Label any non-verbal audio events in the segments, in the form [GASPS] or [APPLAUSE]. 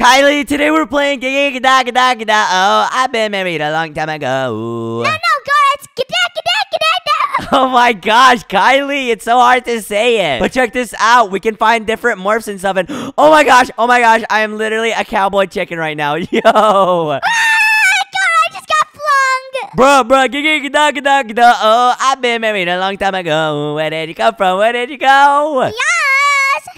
Kylie, today we're playing. Oh, I've been married a long time ago. No, no, Gadak. Oh my gosh, Kylie, it's so hard to say it. But check this out. We can find different morphs and stuff. And oh my gosh, oh my gosh, I am literally a cowboy chicken right now. Yo. Ah, Gar, I just got flung. Bro, bro. Oh, I've been married a long time ago. Where did you come from? Where did you go? Yes.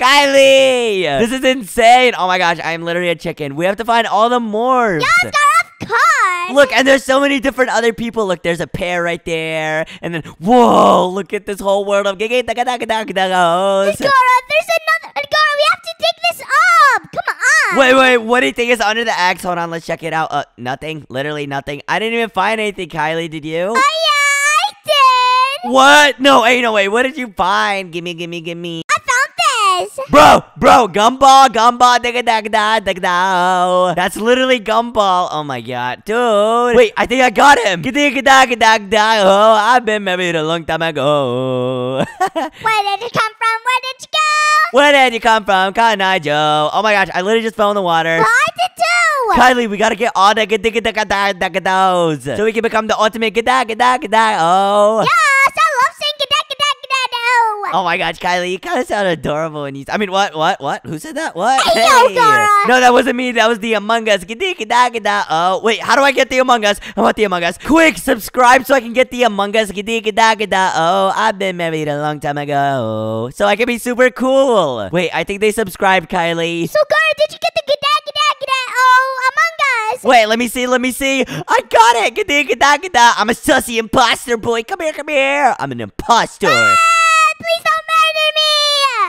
Kylie! [LAUGHS] This is insane. Oh my gosh, I am literally a chicken. We have to find all the morphs. Yes, of course. Look, and there's so many different other people. Look, there's a pear right there. And then, whoa, look at this whole world of Gara, there's another. Gara, we have to dig this up. Come on. Wait, wait, what do you think is under the axe? Hold on, let's check it out. Uh, nothing. Literally nothing. I didn't even find anything, Kylie. Did you? Oh, yeah, I did. What? No, hey, no, wait. What did you find? Gimme, gimme, gimme. I. Bro, bro, gumball, gumball, digga da da da da. That's literally gumball. Oh my god, dude. Wait, I think I got him. Digga da da da. Oh, I've been married a long time ago. [LAUGHS] Where did you come from? Where did you go? Where did you come from, Cotton Eye Joe? Oh my gosh, I literally just fell in the water. I did too. Kylie, we gotta get all the gada gada gada gados so we can become the ultimate gada gada gada. Oh. Yes, I love saying Gadak, Gadak, Gadak. [LAUGHS] Oh my gosh, Kylie, you kind of sound adorable when you. I mean, what, what, what? Who said that? What? Hey. No, that wasn't me. That was the Among Us. Oh, wait. How do I get the Among Us? I want the Among Us. Quick, subscribe so I can get the Among Us. Oh, I've been married a long time ago, so I can be super cool. Wait, I think they subscribed, Kylie. So, Gar, did you get the? Oh, Among Us. Wait, let me see, let me see. I got it. I'm a sussy imposter boy. Come here, come here. I'm an imposter. Ah, please don't murder me.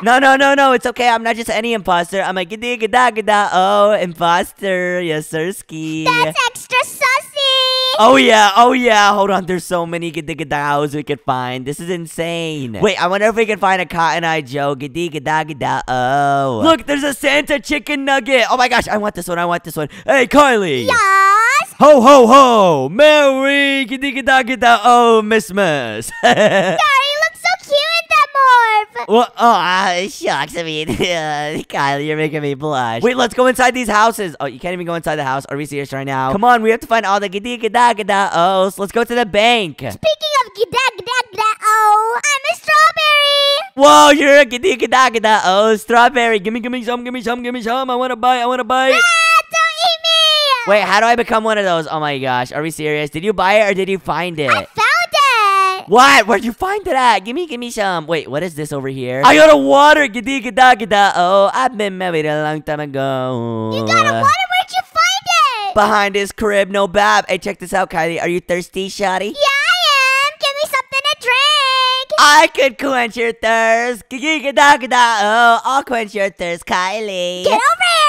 No, no, no, no. It's okay. I'm not just any imposter. I'm a gida, gida, gida. Oh, imposter. Yes, sirski. That's extra sussy. Oh yeah, oh yeah. Hold on, there's so many gida gadaos we could find. This is insane. Wait, I wonder if we can find a Cotton Eye Joe. Gida gada gada. Oh. Look, there's a Santa chicken nugget. Oh my gosh, I want this one. I want this one. Hey, Kylie. Yes. Ho ho ho! Merry gida gida gida. Oh, Miss [LAUGHS] Miss. Gar, you look so cute in that morph. [LAUGHS] Well, oh, ah, shucks. I mean, [LAUGHS] Kylie, you're making me blush. Wait, let's go inside these houses. Oh, you can't even go inside the house. Are we serious right now? Come on, we have to find all the gida gida gida. Oh, let's go to the bank. Speaking of Gadak, Gadak, Gadak, oh, I'm a strawberry. Whoa, you're a gida gida gida. Oh, strawberry. Gimme, gimme some, gimme some, gimme some. I wanna buy, I wanna buy. Ah, don't eat me. Wait, how do I become one of those? Oh my gosh, are we serious? Did you buy it or did you find it? I found it. What? Where'd you find it at? Gimme, gimme some. Wait, what is this over here? I got a water. Gida gida gida. Oh, I've been married a long time ago. You got a water. Where'd you find it? Behind his crib, no bab. Hey, check this out, Kylie. Are you thirsty, Shotty? Yeah, I am. Give me something to drink. I could quench your thirst. Giga gida gida. Oh, I'll quench your thirst, Kylie. Get over here,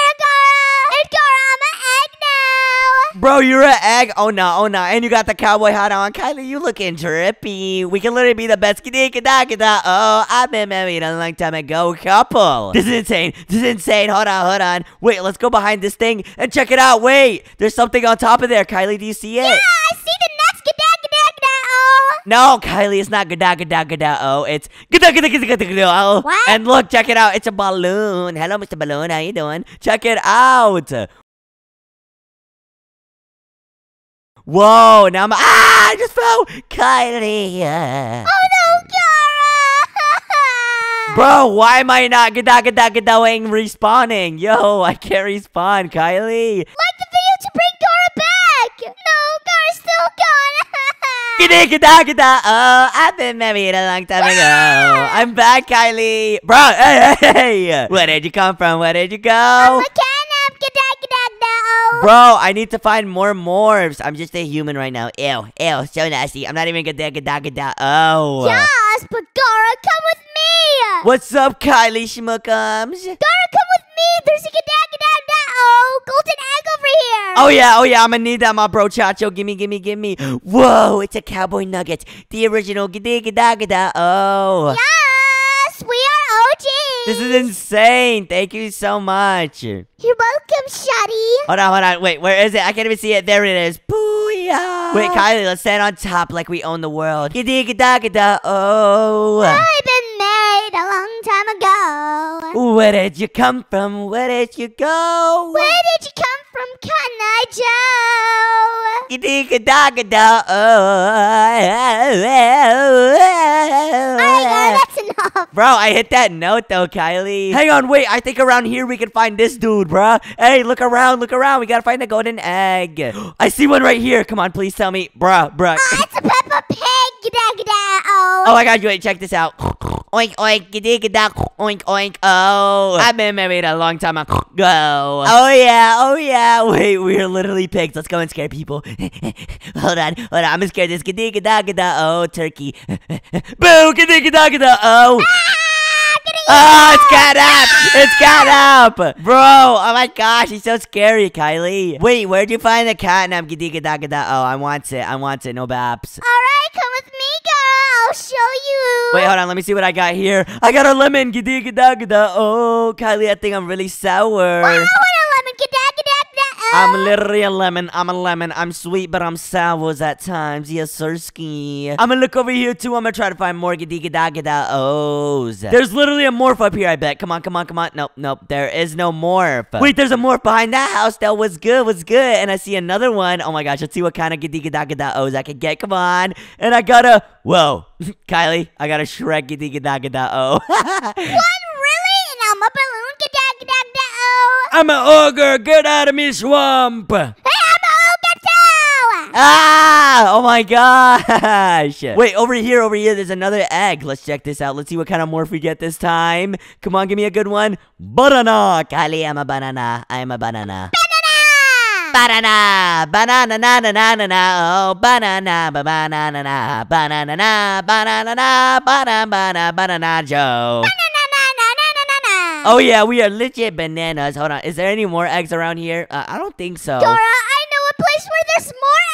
Bro, you're an egg. Oh no, oh no. And you got the cowboy hat on. Kylie, you looking drippy. We can literally be the best. Oh, I've been married a long time ago couple. This is insane. This is insane. Hold on, hold on. Wait, let's go behind this thing and check it out. Wait, there's something on top of there. Kylie, do you see it? Yeah, I see the oh. No, Kylie, it's not gada gada gada oh, it's gada gada gada gada gada oh. What? And look, check it out. It's a balloon. Hello, Mr. Balloon. How you doing? Check it out. Whoa, now I'm ah, I just fell. Kylie. Oh no, Gara. [LAUGHS] Bro, why am I not get that, get that, get gada gadaing respawning? Yo, I can't respawn, Kylie. Like the video to bring Gara back. No, Gara's still gone. Gada gada gada. Oh, I've been married a long time ago. I'm back, Kylie. Bro, hey, hey, hey. Where did you come from? Where did you go? I'm a can Bro, I need to find more morphs. I'm just a human right now. Ew, ew, so nasty. I'm not even gada gada gada. Oh. Yes, but Gara, come with me. What's up, Kylie Schmookums? Gara, come with me. There's a oh, golden egg over here. Oh yeah, oh yeah, I'm gonna need that, my bro Chacho. Gimme, gimme, gimme. Whoa, it's a cowboy nugget. The original gada gada. Oh. Yes, we are. This is insane. Thank you so much. You're welcome, Shotty. Hold on, hold on. Wait, where is it? I can't even see it. There it is. Booyah. Wait, Kylie, let's stand on top like we own the world. Giddy. Oh. I've been married a long time ago. Where did you come from? Where did you go? Where did you come from, Cotton Eye Joe? You dig a dog a dog. that's enough. Bro, I hit that note though, Kylie. Hang on, wait. I think around here we can find this dude, bro. Hey, look around, look around. We gotta find the golden egg. [GASPS] I see one right here. Come on, please tell me, bro, bruh. Ah, it's a pepper oh. Oh my god, wait, check this out. Oink, oink, giddy, gidda, oink, oink. Oh, I've been married a long time ago. Oh yeah, oh yeah. Wait, we're literally pigs. Let's go and scare people. [LAUGHS] hold on, hold on. I'm gonna scare this. Giddy, gidda, gidda. Oh, turkey. [LAUGHS] Boo, giddy, gidda, gidda. Oh. Ah! Oh. Oh, it's got up! It's got up! Bro, oh my gosh, he's so scary, Kylie. Wait, where'd you find the? Giddy, gidda, gidda. Oh, I want it. I want it. No baps. Alright, come with me, Gara. I'll show you. Wait, hold on. Let me see what I got here. I got a lemon. Gidda. Oh, Kylie, I think I'm really sour. Wow, what a lemon. I'm literally a lemon. I'm a lemon. I'm sweet, but I'm sour at times. Yes, sirski. I'm gonna look over here too. I'm gonna try to find more giddy gidda gidda ohs. There's literally a morph up here, I bet. Come on, come on, come on. Nope, nope. There is no morph. Wait, there's a morph behind that house. That was good, was good. And I see another one. Oh my gosh, let's see what kind of giddy gidda gidda ohs I can get. Come on. And I got a. Whoa. [LAUGHS] Kylie, I got a Shrek giddy gidda gidda oh. [LAUGHS] Really? And I'm a balloon. I'm an ogre. Get out of me swamp. Hey, I'm a Ogato. Ah! Oh my gosh! Wait, over here, over here, there's another egg. Let's check this out. Let's see what kind of morph we get this time. Come on, give me a good one. Banana! Kylie, I'm a banana. I'm a banana. Banana. Banana! Banana na na na na na oh banana ba banana na banana na banana na banana banana banana Joe. Na, [LAUGHS] Oh yeah, we are legit bananas. Hold on, is there any more eggs around here? Uh, I don't think so. Dora, I know a place where there's more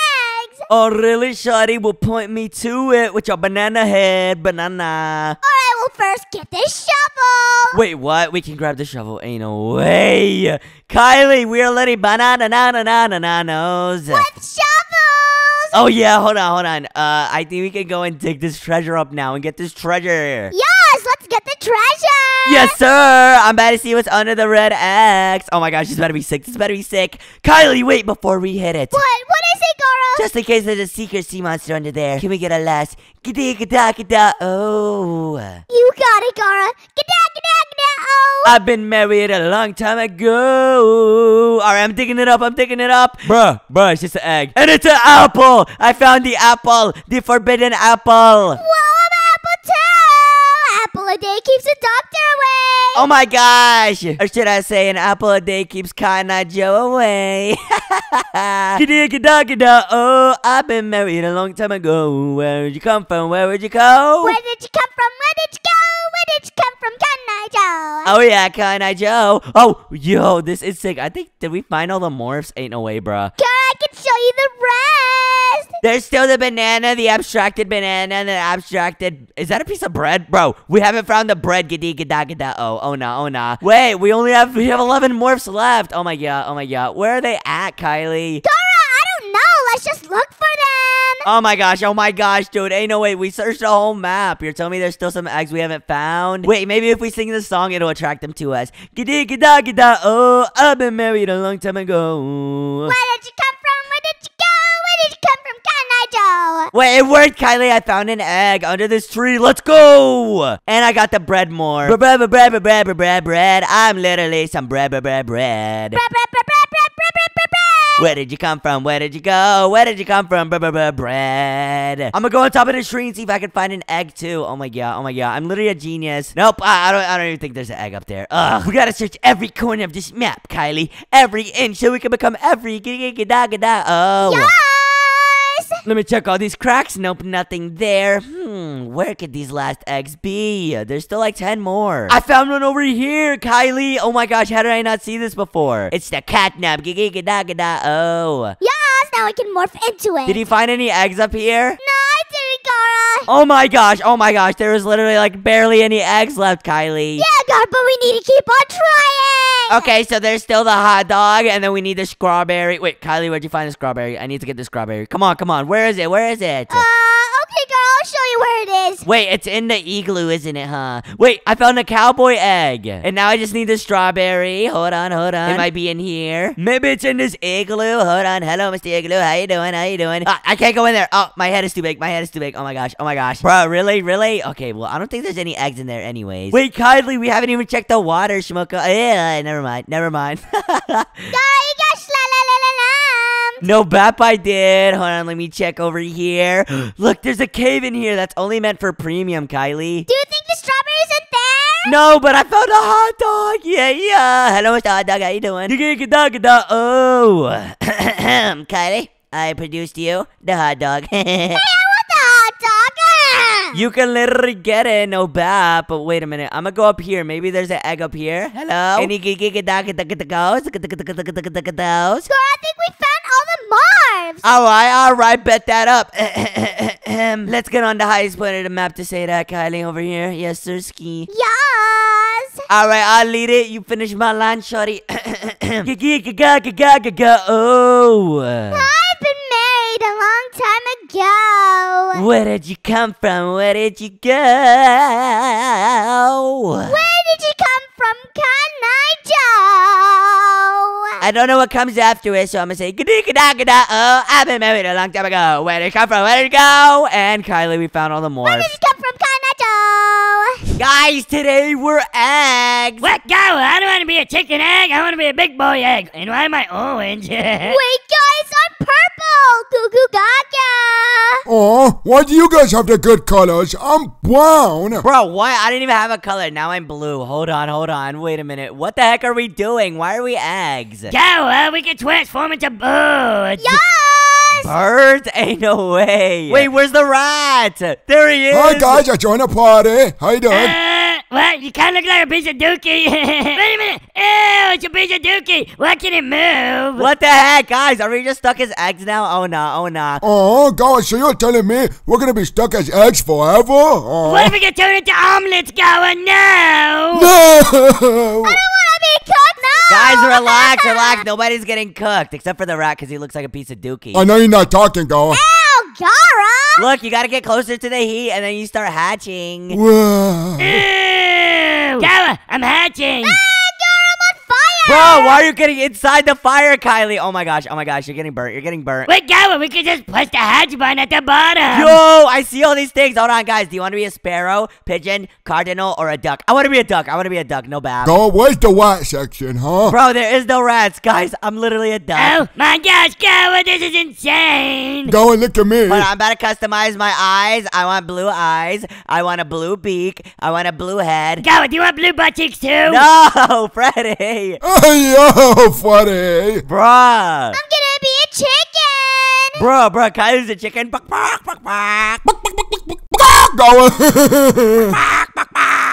eggs. Oh really, Shawty will point me to it with your banana head, banana. Alright, well, first get this shovel. Wait, what? We can grab the shovel. Ain't no way. Kylie, we are letting banana na na na na na nose. With shovels. Oh yeah, hold on, hold on. Uh, I think we can go and dig this treasure up now and get this treasure. Let's get the treasure. Yes, sir. I'm about to see what's under the red X. Oh my gosh, this better be sick. This better be sick. Kylie, wait before we hit it. What? What is it, Gara? Just in case there's a secret sea monster under there. Can we get a last? Gidda gidda gidda. Oh. You got it, Gara. G'da, g'da, g'da, oh. I've been married a long time ago. All right, I'm digging it up. I'm digging it up. Bruh, bruh, it's just an egg. And it's an apple. I found the apple. The forbidden apple. Whoa, I'm apple a day keeps the doctor away. Oh my gosh. Or should I say an apple a day keeps Cotton Eye Joe away. [LAUGHS] Oh, I've been married a long time ago. Where'd you come from? Where would you go? Where did you come from? Where did you go? Where did you come from, Cotton Joe? Oh yeah, Cotton Eye Joe. Oh, yo, this is sick. I think, did we find all the morphs? Ain't no way, bruh. Gara, I can show you the rest. There's still the banana, the abstracted banana, and the abstracted. Is that a piece of bread, bro? We haven't found the bread. Giddy gidda gidda. Oh, oh no, oh nah. Wait, we only have we have 11 morphs left. Oh my god, oh my god. Where are they at, Kylie? Gara, I don't know. Let's just look for them. Oh my gosh, oh my gosh, dude. Ain't no way. We searched the whole map. You're telling me there's still some eggs we haven't found? Wait, maybe if we sing this song, it'll attract them to us. Giddy gidda gidda. Oh, I've been married a long time ago. Where did you come from? From, Cotton Eye Joe? Wait, it worked, Kylie. I found an egg under this tree. Let's go! And I got the bread more. Bread, bread, bread, bread, bread, bread, bread. I'm literally some bread, bread, bread, bread. Where did you come from? Where did you go? Where did you come from? Bread, bread, bread, bread. I'm gonna go on top of the tree and see if I can find an egg too. Oh my god, oh my god. I'm literally a genius. Nope, I, I don't I don't even think there's an egg up there. Ugh. We gotta search every corner of this map, Kylie. Every inch so we can become every Oh. Yes. Let me check all these cracks. Nope, nothing there. Hmm, where could these last eggs be? There's still like 10 more. I found one over here, Kylie. Oh my gosh, how did I not see this before? It's the catnap. Oh. Yes, now I can morph into it. Did you find any eggs up here? No, I didn't, Gara. Oh my gosh, oh my gosh, there was literally like barely any eggs left, Kylie. Yeah, Gara, but we need to keep on trying. Okay, so there's still the hot dog, and then we need the strawberry. Wait, Kylie, where'd you find the strawberry? I need to get the strawberry. Come on, come on. Where is it? Where is it? Uh, okay, Gara, I'll I'll show you where it is. Wait, it's in the igloo, isn't it, huh? Wait, I found a cowboy egg. And now I just need the strawberry. Hold on, hold on. It might be in here. Maybe it's in this igloo. Hold on. Hello, Mr. Igloo. How you doing? How you doing? Ah, I can't go in there. Oh, my head is too big. My head is too big. Oh my gosh. Oh my gosh. Bro, really? Really? Okay, well, I don't think there's any eggs in there anyways. Wait, kindly, we haven't even checked the water, Shmoko. Yeah, never mind. Never mind. [LAUGHS] Gosh, No bap I did. Hold on, let me check over here. Look, there's a cave in here that's only meant for premium, Kylie. Do you think the strawberries are there? No, but I found a hot dog. Yeah, yeah. Hello, Mr. Hot Dog. How you doing? Oh. Kylie, I produced you the hot dog. Hey, I want the hot dog. Ah. you can literally get it, no bap. But wait a minute. I'm gonna go up here. Maybe there's an egg up here. Hello? Any goes? Score, I think we found all. All right, all right, bet that up. [CLEARS THROAT] Let's get on the highest point of the map to say that, Kylie, over here. Yes, sir, ski. Yes. All right, I'll lead it. You finish my line, shorty. [CLEARS THROAT] oh. I've been married a long time ago. Where did you come from? Where did you go? Where did you come from, Can I Joe? I don't know what comes after it, so I'm gonna say gada gada gada. Oh, I've been married a long time ago. Where did it come from? Where did it go? And Kylie, we found all the more. Where did you come from, Can I Joe? Guys, today we're eggs. What, go? I don't want to be a chicken egg. I want to be a big boy egg. And why am I orange? [LAUGHS] Wait, guys, I'm purple. Goo goo gaga. Oh, why do you guys have the good colors? I'm brown. Bro, why? I didn't even have a color. Now I'm blue. Hold on, hold on. Wait a minute. What the heck are we doing? Why are we eggs? go, uh, we can transform into birds. Yes. Birds? Ain't no way. Wait, where's the rat? There he is. Hi guys, I joined a party. How you doing? Uh, what? You kind of look like a piece of dookie. [LAUGHS] Wait a minute. Ew, it's a piece of dookie. Why can it move? What the heck, guys? Are we just stuck as eggs now? Oh no, oh no. Oh, guys, so you're telling me we're gonna be stuck as eggs forever? Oh. What if we get turned into omelets, going? No. No! [LAUGHS] [LAUGHS] I don't want to be cooked. Guys, relax, relax. Nobody's getting cooked except for the rat because he looks like a piece of dookie. I know you're not talking, girl. Ew, Gara. Look, you gotta get closer to the heat and then you start hatching. Go, I'm hatching. Ah! Bro, why are you getting inside the fire, Kylie? Oh my gosh, oh my gosh, you're getting burnt. You're getting burnt. Wait, go, we can just push the hatch button at the bottom. Yo, I see all these things. Hold on, guys. Do you want to be a sparrow, pigeon, cardinal, or a duck? I want to be a duck. I want to be a duck. No bad. Go, where's the white section, huh? Bro, there is no rats. Guys, I'm literally a duck. Oh my gosh, go, this is insane. Go and look at me. Hold on, I'm about to customize my eyes. I want blue eyes. I want a blue beak. I want a blue head. Go, do you want blue butt cheeks too? No, [LAUGHS] Freddy. [LAUGHS] Hey, yo, funny. Bruh. I'm gonna be a chicken. Bro, bro, Kylie's a chicken. Buck, buck, buck, buck. Go.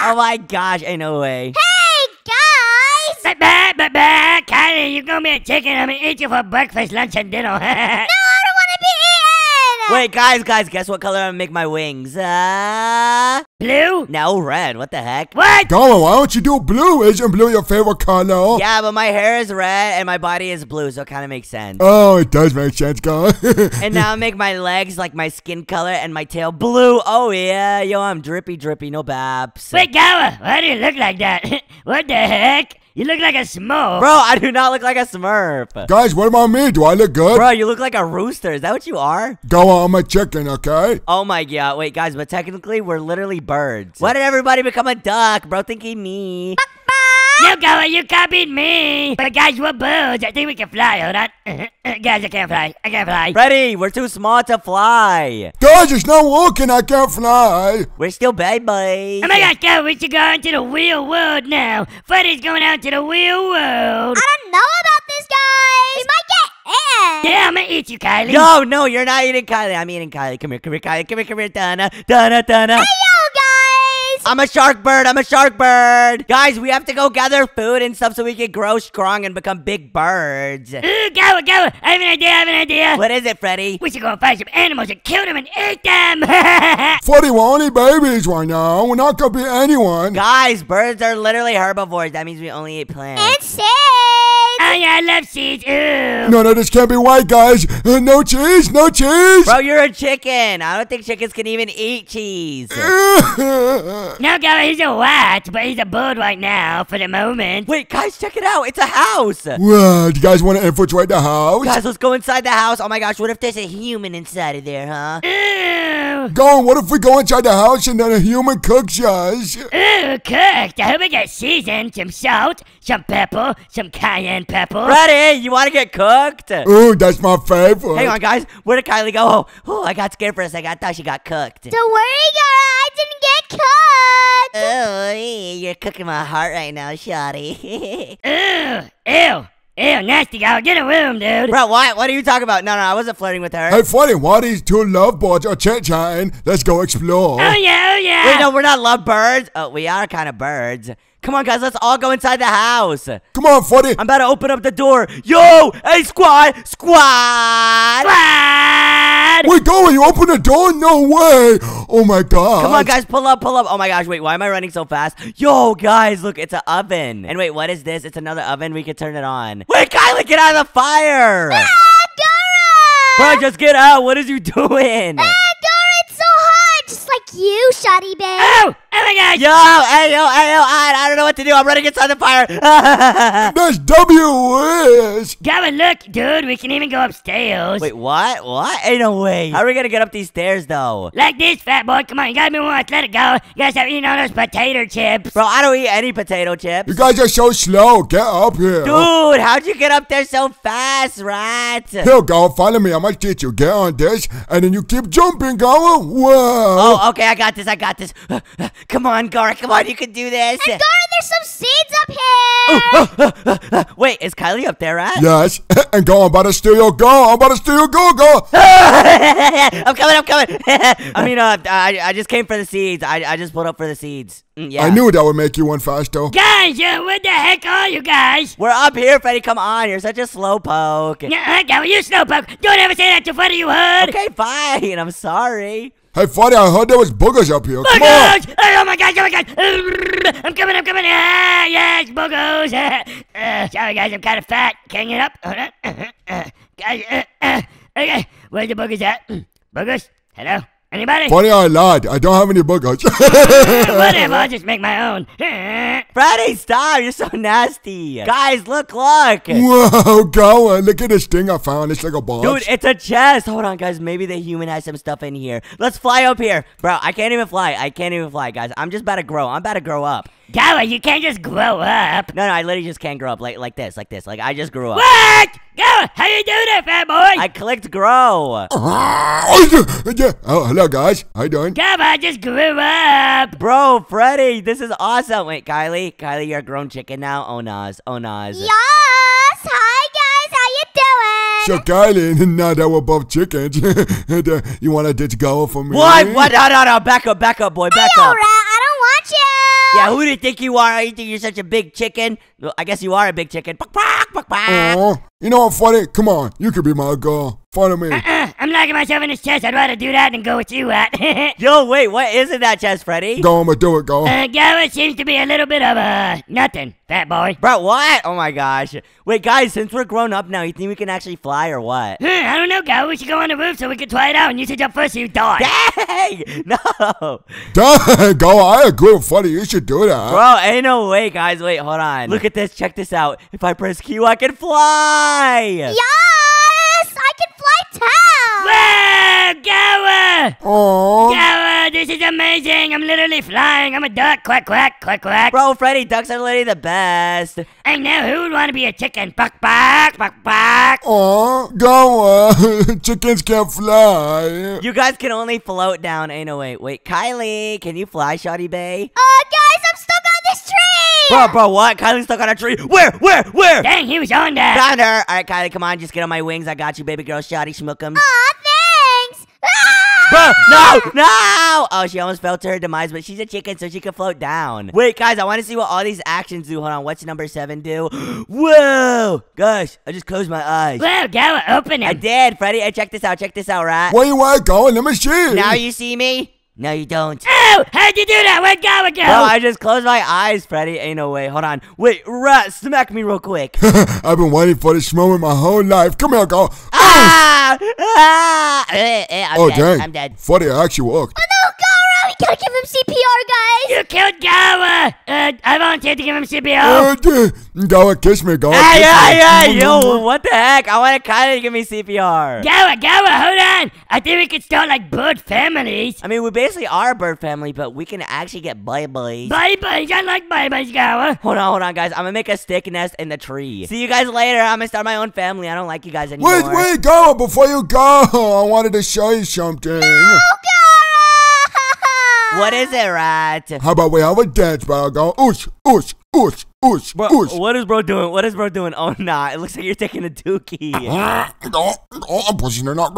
Oh my gosh, ain't no way. Hey, guys. But, but, but, but, Kylie, you're gonna be a chicken. I'm gonna eat you for breakfast, lunch, and dinner. [LAUGHS] No, I don't want to be eaten. [LAUGHS] Wait, guys, guys, guess what color I'm gonna make my wings? Uh, Blue? no, red. What the heck? What? Go, why don't you do blue? Isn't blue your favorite color? Yeah, but my hair is red and my body is blue, so it kind of makes sense. Oh, it does make sense, go. [LAUGHS] And now I'll make my legs like my skin color and my tail blue. Oh yeah, yo, I'm drippy, drippy, no baps. Wait, Gower, why do you look like that? [LAUGHS] what the heck? You look like a smurf. bro, I do not look like a Smurf. Guys, what about me? Do I look good? Bro, you look like a rooster. Is that what you are? Go, on, I'm a chicken, okay? Oh my god, wait, guys, but technically we're literally birds. Why did everybody become a duck, bro? Thinking me. No, Gower, you copied me. But guys, we're birds. I think we can fly. Hold on. Uh-huh. Uh, guys, I can't fly. I can't fly. Freddy, we're too small to fly. Guys, it's not working. I can't fly. We're still babies. Oh my gosh, go, we should go into the real world now. Freddy's going out to the real world. I don't know about this, guys. We might get in. Yeah, I'm gonna eat you, Kylie. No, no, you're not eating Kylie. I'm eating Kylie. Come here, come here, Kylie. Come here, come here. Donna, Donna, Donna. Hey, Yo, guys. I'm a shark bird. I'm a shark bird. Guys, we have to go gather food and stuff so we can grow strong and become big birds. [GASPS] Ooh, go, go. I have an idea. I have an idea. What is it, Freddy? We should go and find some animals and kill them and eat them. [LAUGHS] 40, we're only babies right now. We're not gonna be anyone. Guys, birds are literally herbivores. That means we only eat plants. It's safe. Oh I love seeds. Ooh. No, no, this can't be white, guys. Uh, no cheese, no cheese. Bro, you're a chicken. I don't think chickens can even eat cheese. [LAUGHS] No, Gower, he's a white, but he's a bird right now for the moment. Wait, guys, check it out. It's a house. What? You guys want to infiltrate the house? Guys, let's go inside the house. Oh my gosh, what if there's a human inside of there, huh? Ooh. Go what if we go inside the house and then a human cooks us? Ooh, cooked. I hope it gets seasoned. Some salt, some pepper, some cayenne pepper. Ready? You want to get cooked? Ooh, that's my favorite. Hang on, guys. Where did Kylie go? Oh, oh, I got scared for a second. I thought she got cooked. Don't worry, Gara. I didn't get cooked. Oh, you're cooking my heart right now, Shotty. [LAUGHS] Ooh, ew, ew, nasty Gower. Get a room, dude. Bro, what? What are you talking about? No, no, I wasn't flirting with her. Hey, funny, why these two lovebirds are chit-chatting? Let's go explore. Oh yeah, oh yeah. Wait, no, we're not love birds. Oh, we are kind of birds. Come on, guys, let's all go inside the house. Come on, funny. I'm about to open up the door. Yo, hey, squad, squad. Squad. Wait, go, you open the door? No way. Oh my god. Come on, guys, pull up, pull up. Oh my gosh, wait, why am I running so fast? Yo, guys, look, it's an oven. And wait, what is this? It's another oven. We can turn it on. Wait, Kylie, get out of the fire. Ah, Dora. Bro, just get out. What is you doing? Ah, Gara, it's so hot. Just like you, Shoddy Babe. Oh, oh my gosh. Yo, hey, yo, hey, yo, I, I don't know what to do. I'm running inside the fire. That's W.S. Gower, look, dude. We can even go upstairs. wait, what? What? Ain't no way. How are we gonna get up these stairs, though? Like this, fat boy. Come on, you gotta be more athletic, go. You gotta stop eating all those potato chips. Bro, I don't eat any potato chips. You guys are so slow. Get up here. Dude, how'd you get up there so fast, rat? Here, go, follow me. I'm gonna teach you. Get on this, and then you keep jumping, go. Wow. Oh, okay, I got this, I got this. [LAUGHS] Come on, Gara, come on, you can do this. And Gara, there's some seeds up here. Wait, is Kylie up there, right? Yes, [LAUGHS] and go, I'm about to steal your go. I'm about to steal your go, go. [LAUGHS] I'm coming, I'm coming. [LAUGHS] I mean, uh, I, I just came for the seeds. I, I just pulled up for the seeds. Mm, yeah. I knew that would make you one faster. Guys, uh, what the heck are you guys? We're up here, Freddy. Come on, you're such a slowpoke. Yeah, Gower, you slowpoke. Don't ever say that to Freddy, you heard? Okay, fine. I'm sorry. Hey, Fuddy, I heard there was boogers up here. Come my on. Oh my gosh! Oh my gosh! I'm coming! I'm coming! Ah, yes, boogos! Uh, [LAUGHS] sorry, guys, I'm kind of fat. Can you get up? Hold on. [COUGHS] Uh, guys, uh, okay, where's the boogers at? Boogers? Hello? Anybody? Funny, I lied. I don't have any boogers. [LAUGHS] Whatever, I'll just make my own. [LAUGHS] Freddy, stop. You're so nasty. Guys, look, look. Whoa, go on. Look at this thing I found. It's like a box. Dude, it's a chest. Hold on, guys. Maybe the human has some stuff in here. Let's fly up here. Bro, I can't even fly. I can't even fly, guys. I'm just about to grow. I'm about to grow up. Gower, you can't just grow up. No, no, I literally just can't grow up. Like like this, like this. Like, I just grew up. What? Gower, how you do that, fat boy? I clicked grow. Oh, hello, guys. How you doing? Gower, I just grew up. Bro, Freddy, this is awesome. Wait, Kylie. Kylie, you're a grown chicken now? Oh, Nas. Oh, Nas. Yes. Hi, guys. How you doing? So, Kylie, [LAUGHS] now that we're both chickens, and, [LAUGHS] uh, you want to ditch go for me? What? What? No, no, no. Back up, back up, boy. Back Yo, up. rat, I don't want you. Yeah, who do you think you are? You think you're such a big chicken? Well, I guess you are a big chicken. Aw, you know I'm Funny? Come on. You could be my girl. Follow me. Uh, I'm locking myself in this chest. I'd rather do that than go with you at. [LAUGHS] Yo, wait, what is in that chest, Freddy? Go on, but do it, go. Uh, Gower seems to be a little bit of a nothing, fat boy. Bro, what? Oh my gosh. Wait, guys, since we're grown up now, you think we can actually fly or what? Huh, I don't know, Gower. We should go on the roof so we can try it out. And you should jump first so you die. Dang! [LAUGHS] No! Dang, go. I agree with Funny. You should do that. Bro, ain't no way, guys. Wait, hold on. Look at this. Check this out. If I press Q, I can fly! Yes, I can fly too. Whoa, Gower! Aw. Gower, this is amazing. I'm literally flying. I'm a duck. Quack, quack, quack, quack. Bro, Freddy, ducks are literally the best. I know who would want to be a chicken. Buck, buck, buck, buck. Aw, go on. Chickens can't fly. You guys can only float down. Ain't no way. Wait, Kylie, can you fly, Shoddy Bay? Uh, guys, Bro, bro, what? Kylie's stuck on a tree. Where? Where? Where? Dang, he was on that. Found her. All right, Kylie, come on. Just get on my wings. I got you, baby girl. Shoddy Schmookums. Aw, thanks. Ah! Bro, no, no! Oh, she almost fell to her demise, but she's a chicken, so she can float down. Wait, guys, I want to see what all these actions do. Hold on, what's number seven do? [GASPS] Whoa! Gosh, I just closed my eyes. Whoa, Gower, open it. I did, Freddy. Hey, check this out. Check this out, right? Where you at, going? Let me see. Now you see me? No, you don't. Oh, how'd you do that? Where'd Gower go? Bro, I just closed my eyes, Freddy. Ain't no way. Hold on. Wait, rat, smack me real quick. [LAUGHS] I've been waiting for this moment my whole life. Come here, go. ah! Ah! Eh, eh, I'm oh, dead. dang. I'm dead. Freddy, I actually worked. Oh no, Gara! We gotta give him CPR, guys! you killed Gower. Uh, I volunteered to give him CPR. Uh, d- go and kiss me, go. and Hey, kiss hey, me. hey, yo, what the heck? I want Kylie to give me CPR. Gower, Gower, hold on. I think we could start like bird families. I mean, we basically are a bird family, but we can actually get bye-byes. Bye-byes. I like bye-byes, Gower. Hold on, hold on, guys. I'm gonna make a stick nest in the tree. See you guys later. I'm gonna start my own family. I don't like you guys anymore. Wait, wait, go before you go. [LAUGHS] I wanted to show you something. Gara! What is it, Rat? How about we have a dance battle? Go, oosh, oosh, oosh, oosh, Bro, oosh. what is bro doing? What is bro doing? Oh, nah. It looks like you're taking a dookie. Go, [LAUGHS] oh, go, I'm pushing it out.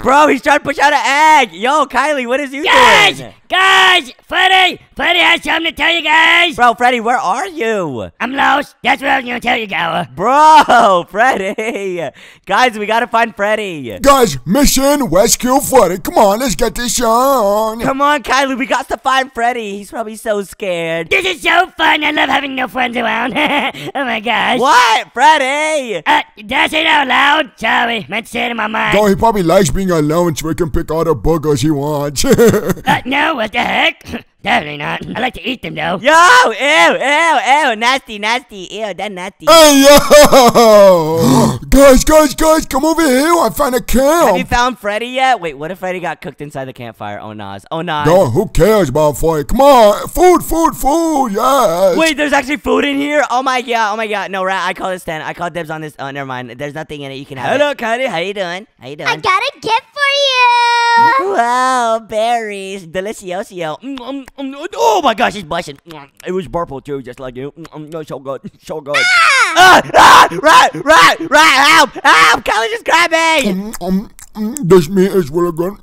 Go. bro, he's trying to push out an egg. Yo, Kylie, what is you Guys, doing? guys, Freddy, Freddy has something to tell you guys. Bro, Freddy, where are you? I'm lost. That's what I was gonna tell you, Gower. Bro, [LAUGHS] Freddy. Guys, we gotta find Freddy. Guys, mission rescue Freddy. Come on, let's get this on. Come on, Kylie, we got to find Freddy. He's probably so scared. This is so fun. I love having no friends around. [LAUGHS] oh my gosh. What? Freddy? Uh, did I say that out loud? Sorry, meant to say it in my mind. Go, he probably likes being alone so he can pick all the boogers he wants. [LAUGHS] Uh, no, what the heck? [LAUGHS] Definitely not. I like to eat them though. Yo, ew, ew, ew, nasty, nasty, ew, that nasty. hey, yo! [GASPS] guys, guys, guys, come over here. I found a cow. Have you found Freddy yet? Wait, what if Freddy got cooked inside the campfire? Oh, Nas. Oh, Nas. No, who cares about Freddy? Come on, food, food, food, yes. Wait, there's actually food in here? Oh my god, oh my god. No, Rat, I call this 10. I call dibs on this. Oh, never mind. There's nothing in it. You can have Hello, Kylie. How you doing? How you doing? I got a gift for you! Wow, berries. Delicioso. Mm, mm, mm, Oh my gosh, it's blushing. It was purple too, just like you. Mm, mm, no, So good. So good. Ah! Ah! right, Rat! Rat! Help! Help! Kylie just grabbed me! Mm, mm, mm, this meat is really good.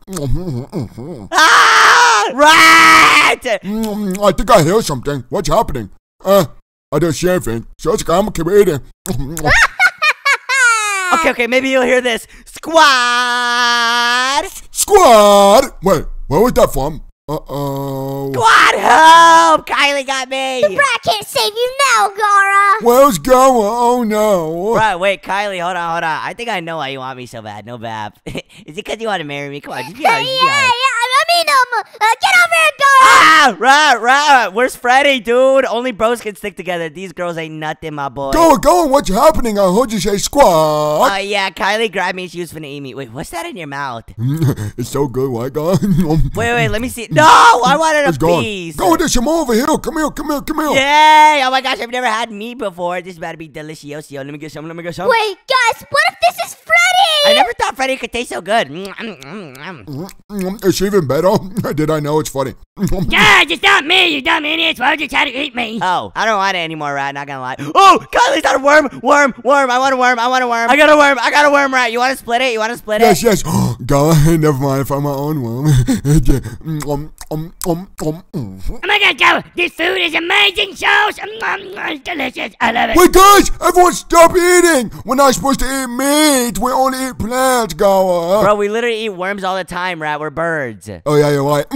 Ah! Right! Mm, I think I hear something. What's happening? Uh, I don't see anything. So it's okay, I'm gonna keep eating. Mm, mm, Okay, okay, maybe you'll hear this. Squad! Squad! Wait, where was that from? Uh-oh. Squad help! Kylie got me! The Brat can't save you now, Gara! Where's going? Oh no. Right, wait, Kylie, hold on, hold on. I think I know why you want me so bad. No bap. [LAUGHS] Is it because you want to marry me? Come on, just be Yeah, honest. yeah, Just yeah, honest. I mean, um, uh, get over here, Gara! Ah, right, right. Where's Freddy, dude? Only bros can stick together. These girls ain't nothing, my boy. Go, go, what's happening? I heard you say squad. Oh, yeah, Kylie grabbed me. She was finna eat me. Wait, what's that in your mouth? [LAUGHS] it's so good, white guy. [LAUGHS] Wait, wait, let me see. [LAUGHS] No, I wanted It's a gone. piece. Go, there's some over here. Come here, come here, come here. Yay! Oh my gosh, I've never had meat before. This is about to be delicious. Let me get some. Let me get some. Wait, guys, what if this is Freddy? I never thought Freddy could taste so good. Mm, mm, mm, mm. Mm, mm, It's even better. [LAUGHS] Did I know it's funny? Guys, it's not me, you dumb idiots. Why would you try to eat me? Oh, I don't want it anymore, rat. Not gonna lie. Oh, Kylie's got a worm, worm, worm. I want a worm. I want a worm. I got a worm. I got a worm, rat. You want to split it? You want to split it? yes, it? yes. [GASPS] Go, never mind. I found my own worm. um, um, um, um. Oh my god, go! This food is amazing sauce! It's delicious. I love it. Wait, guys! Everyone stop eating! We're not supposed to eat meat. We're only eat plants, go. Bro, we literally eat worms all the time, rat. We're birds. Oh, yeah, you're right. [LAUGHS]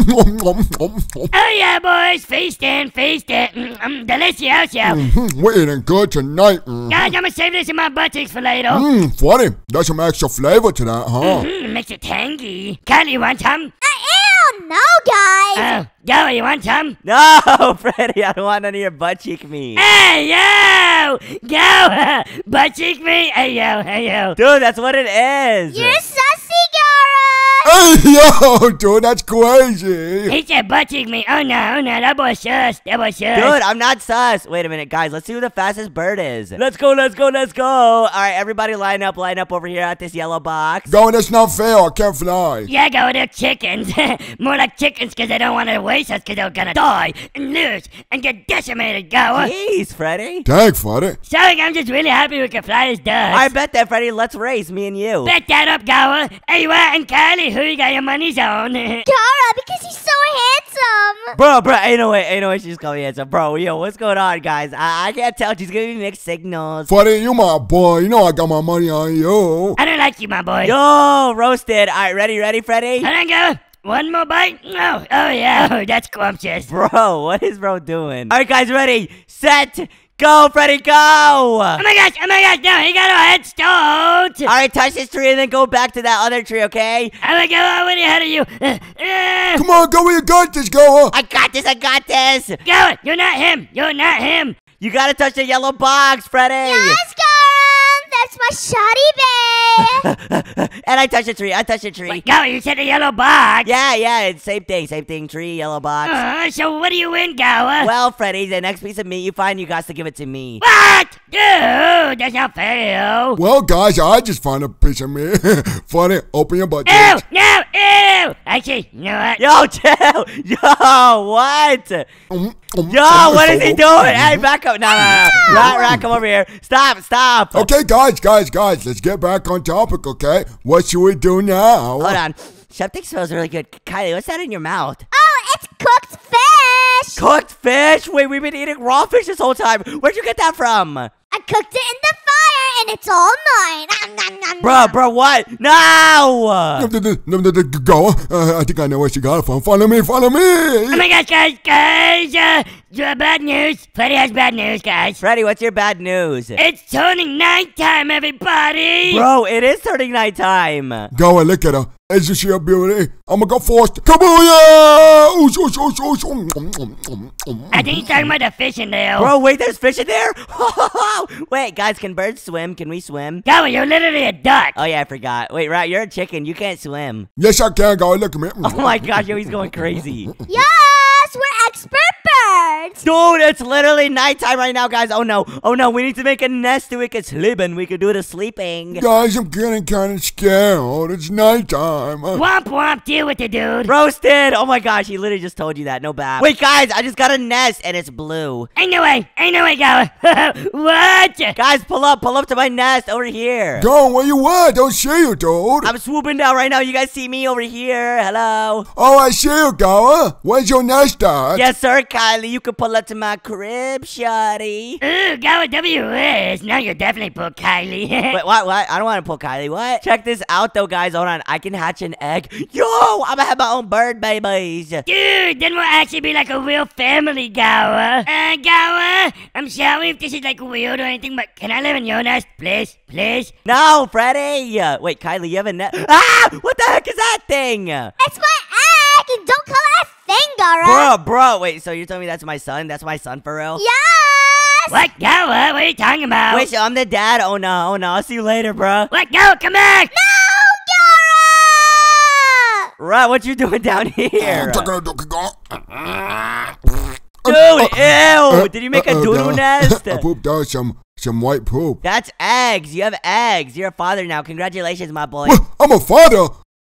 Oh yeah, boys, feasting, feasting. Mm, mm, delicioso. Mhm, We're eating good tonight. Mm. Guys, I'm gonna save this in my butt cheeks for later. Mmm, funny. There's some extra flavor to that, huh? Mm, makes it tangy. Kylie, you want some? Uh, ew, no, guys! Oh, go, you want some? [LAUGHS] No, Freddy, I don't want none of your butt cheek meat. Hey, yo! Go! Butt cheek me? Hey, yo, [LAUGHS] hey, yo. Dude, that's what it is. You're sussy, Gara! Hey, yo, [LAUGHS] dude, that's crazy. He said butt cheek me. Oh no, oh no, that boy sus. That boy sus. Dude, I'm not sus. Wait a minute, guys. Let's see who the fastest bird is. Let's go, let's go, let's go. All right, everybody line up, line up over here at this yellow box. Going, that's not fair. I can't fly. Yeah, go, they're chickens. [LAUGHS] More like chickens because they don't want to waste us because they're gonna die and lose and get decimated, go. Jeez, Freddy. Dang, Freddy. Sorry, I'm just really happy we can fly this dust. I bet that, Freddy. Let's race, me and you. Bet that up, Gower. Hey, you out and Kylie? Who you got your money on? Gara, because he's so handsome. Bro, bro, ain't no way, ain't no way she's calling me handsome. Bro, yo, what's going on, guys? I, I can't tell. She's giving me mixed signals. Freddy, you my boy. You know I got my money on you. I don't like you, my boy. Yo, roasted. All right, ready, ready, Freddy? Hold on, go. One more bite? No. Oh, yeah. Oh, that's scrumptious. Bro, what is bro doing? All right, guys, ready, set, go, Freddy, go! Oh my gosh, oh my gosh, no, he got a head start. All right, touch this tree and then go back to that other tree, okay? I'm gonna go already ahead of you. [LAUGHS] Come on, go. Where you got this, go. I got this, I got this. go, you're not him. You're not him. You gotta touch the yellow box, Freddy. Yes, Gara, that's my shawty babe. [LAUGHS] and I touched the tree, I touched the tree. Wait, go, you said a yellow box. Yeah, yeah, it's same thing, same thing. Tree, yellow box. Uh, so what do you win, Gower? well, Freddy, the next piece of meat you find, you got to give it to me. what? Dude, that's not fair. Well, guys, I just found a piece of meat. [LAUGHS] Funny. open your butt. Ew, cheeks. no, ew. Actually, you know what? Yo, chill. [LAUGHS] Yo, what? Mm, mm, Yo, mm, what is he doing? Hey, back up. No, no, no. Rat, rat, come over here. Stop, stop. Okay, guys, guys, guys, let's get back on topic, okay? What should we do now? Hold on. Something smells really good. Kylie, what's that in your mouth? Oh, it's cooked fish. Cooked fish? Wait, we've been eating raw fish this whole time. Where'd you get that from? I cooked it in the fire, and it's all mine. Bro, bro, what? No! Go. Uh, I think I know where she got it from. Follow me, follow me! Oh me. my gosh, guys, guys, uh, uh, bad news. Freddy has bad news, guys. Freddy, what's your bad news? It's turning nighttime, everybody. Bro, it is turning nighttime. Go and look at her. Isn't she a beauty? I'ma go first. Come on, yeah! Oosh, oosh, oosh, oosh. Mm, mm, mm, mm. I think he's talking about the fish in there. Bro, wait, there's fish in there? [LAUGHS] wait, guys, can birds swim? Can we swim? Go, you're literally a duck. Oh, yeah, I forgot. Wait, Rat, you're a chicken. You can't swim. Yes, I can. Go look at me. [LAUGHS] Oh my gosh, yo, he's going crazy. [LAUGHS] Yes, we're expert birds. Dude, it's literally nighttime right now, guys. Oh no, oh no, we need to make a nest so we can sleep and we can do the sleeping. Guys, I'm getting kind of scared. It's nighttime. Womp womp, deal with it, dude. Roasted! Oh my gosh, he literally just told you that. No bad. Wait, guys, I just got a nest and it's blue. Ain't no way, ain't no way, go. [LAUGHS] what? Guys, pull up, pull up to my nest over here. Go, where you at? Don't see you, dude. I'm swooping down right now. You guys see me over here? Hello? Oh, I see you, Gower. Where's your nest at? Yes, sir, Kylie. You can pull up to my crib, shawty. Ooh, go with WS. Now you're definitely pull Kylie. [LAUGHS] Wait, what? What? I don't want to pull Kylie. What? Check this out, though, guys. Hold on. I can hatch an egg. Yo, I'm gonna have my own bird babies. Dude, then we'll actually be like a real family, Gower. Uh, Gower, I'm sorry if this is like weird or anything, but can I live in your nest, please? Please? No, Freddy. Uh, wait, Kylie, you have a net. Ah! What the heck is that thing? It's my egg, and don't call it a thing, Gara. Bro, bro, wait. So you're telling me that's my son? That's my son for real? Yes. What, Gower? What are you talking about? Wait, so I'm the dad? Oh no, oh no. I'll see you later, bro. What, go, come back! No, Gara. Right, what you doing down here? Dude, Uh, uh ew! Uh, Did you make a uh-oh, doodle nest? I pooped out some, some white poop. That's eggs. You have eggs. You're a father now. Congratulations, my boy. I'm a father?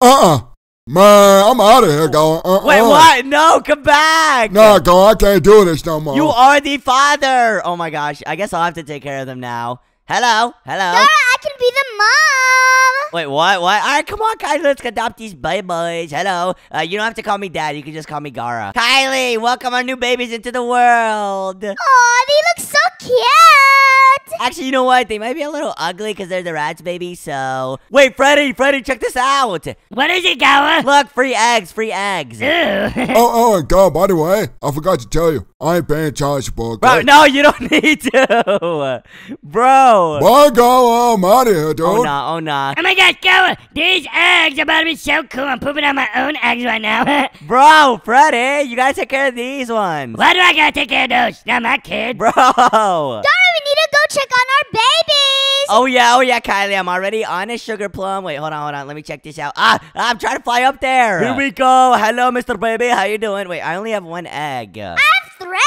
Uh-uh. Man, I'm out of here, Gower. Uh-uh. Wait, what? No, come back. No, Gower, I can't do this no more. You are the father. Oh my gosh. I guess I'll have to take care of them now. Hello? Hello? Gara, I can be the mom. Wait, what? What? All right, come on, Kylie. Let's adopt these babies. Hello. Uh, you don't have to call me dad. You can just call me Gara. Kylie, welcome our new babies into the world. Aw, they look so cute. Actually, you know what? They might be a little ugly because they're the rats, baby. So, wait, Freddy, Freddy, check this out. What is it, Gower? Look, free eggs, free eggs. Ooh. Oh, oh, and God, by the way, I forgot to tell you, I ain't paying child support. Bro, no, you don't [LAUGHS] need to. Bro. Bye, Gower. I'm out of here, dude. Oh, nah, oh, nah. Oh my gosh, Gower! These eggs are about to be so cool. I'm pooping on my own eggs right now. [LAUGHS] Bro, Freddy, you gotta take care of these ones. Why do I gotta take care of those? Not my kid. Bro. Gara, we need to go check on our babies. Oh yeah, oh yeah, Kylie, I'm already on a sugar plum. Wait, hold on, hold on. Let me check this out. Ah, I'm trying to fly up there. Here we go. Hello, Mr. Baby. How you doing? Wait, I only have one egg. I have three.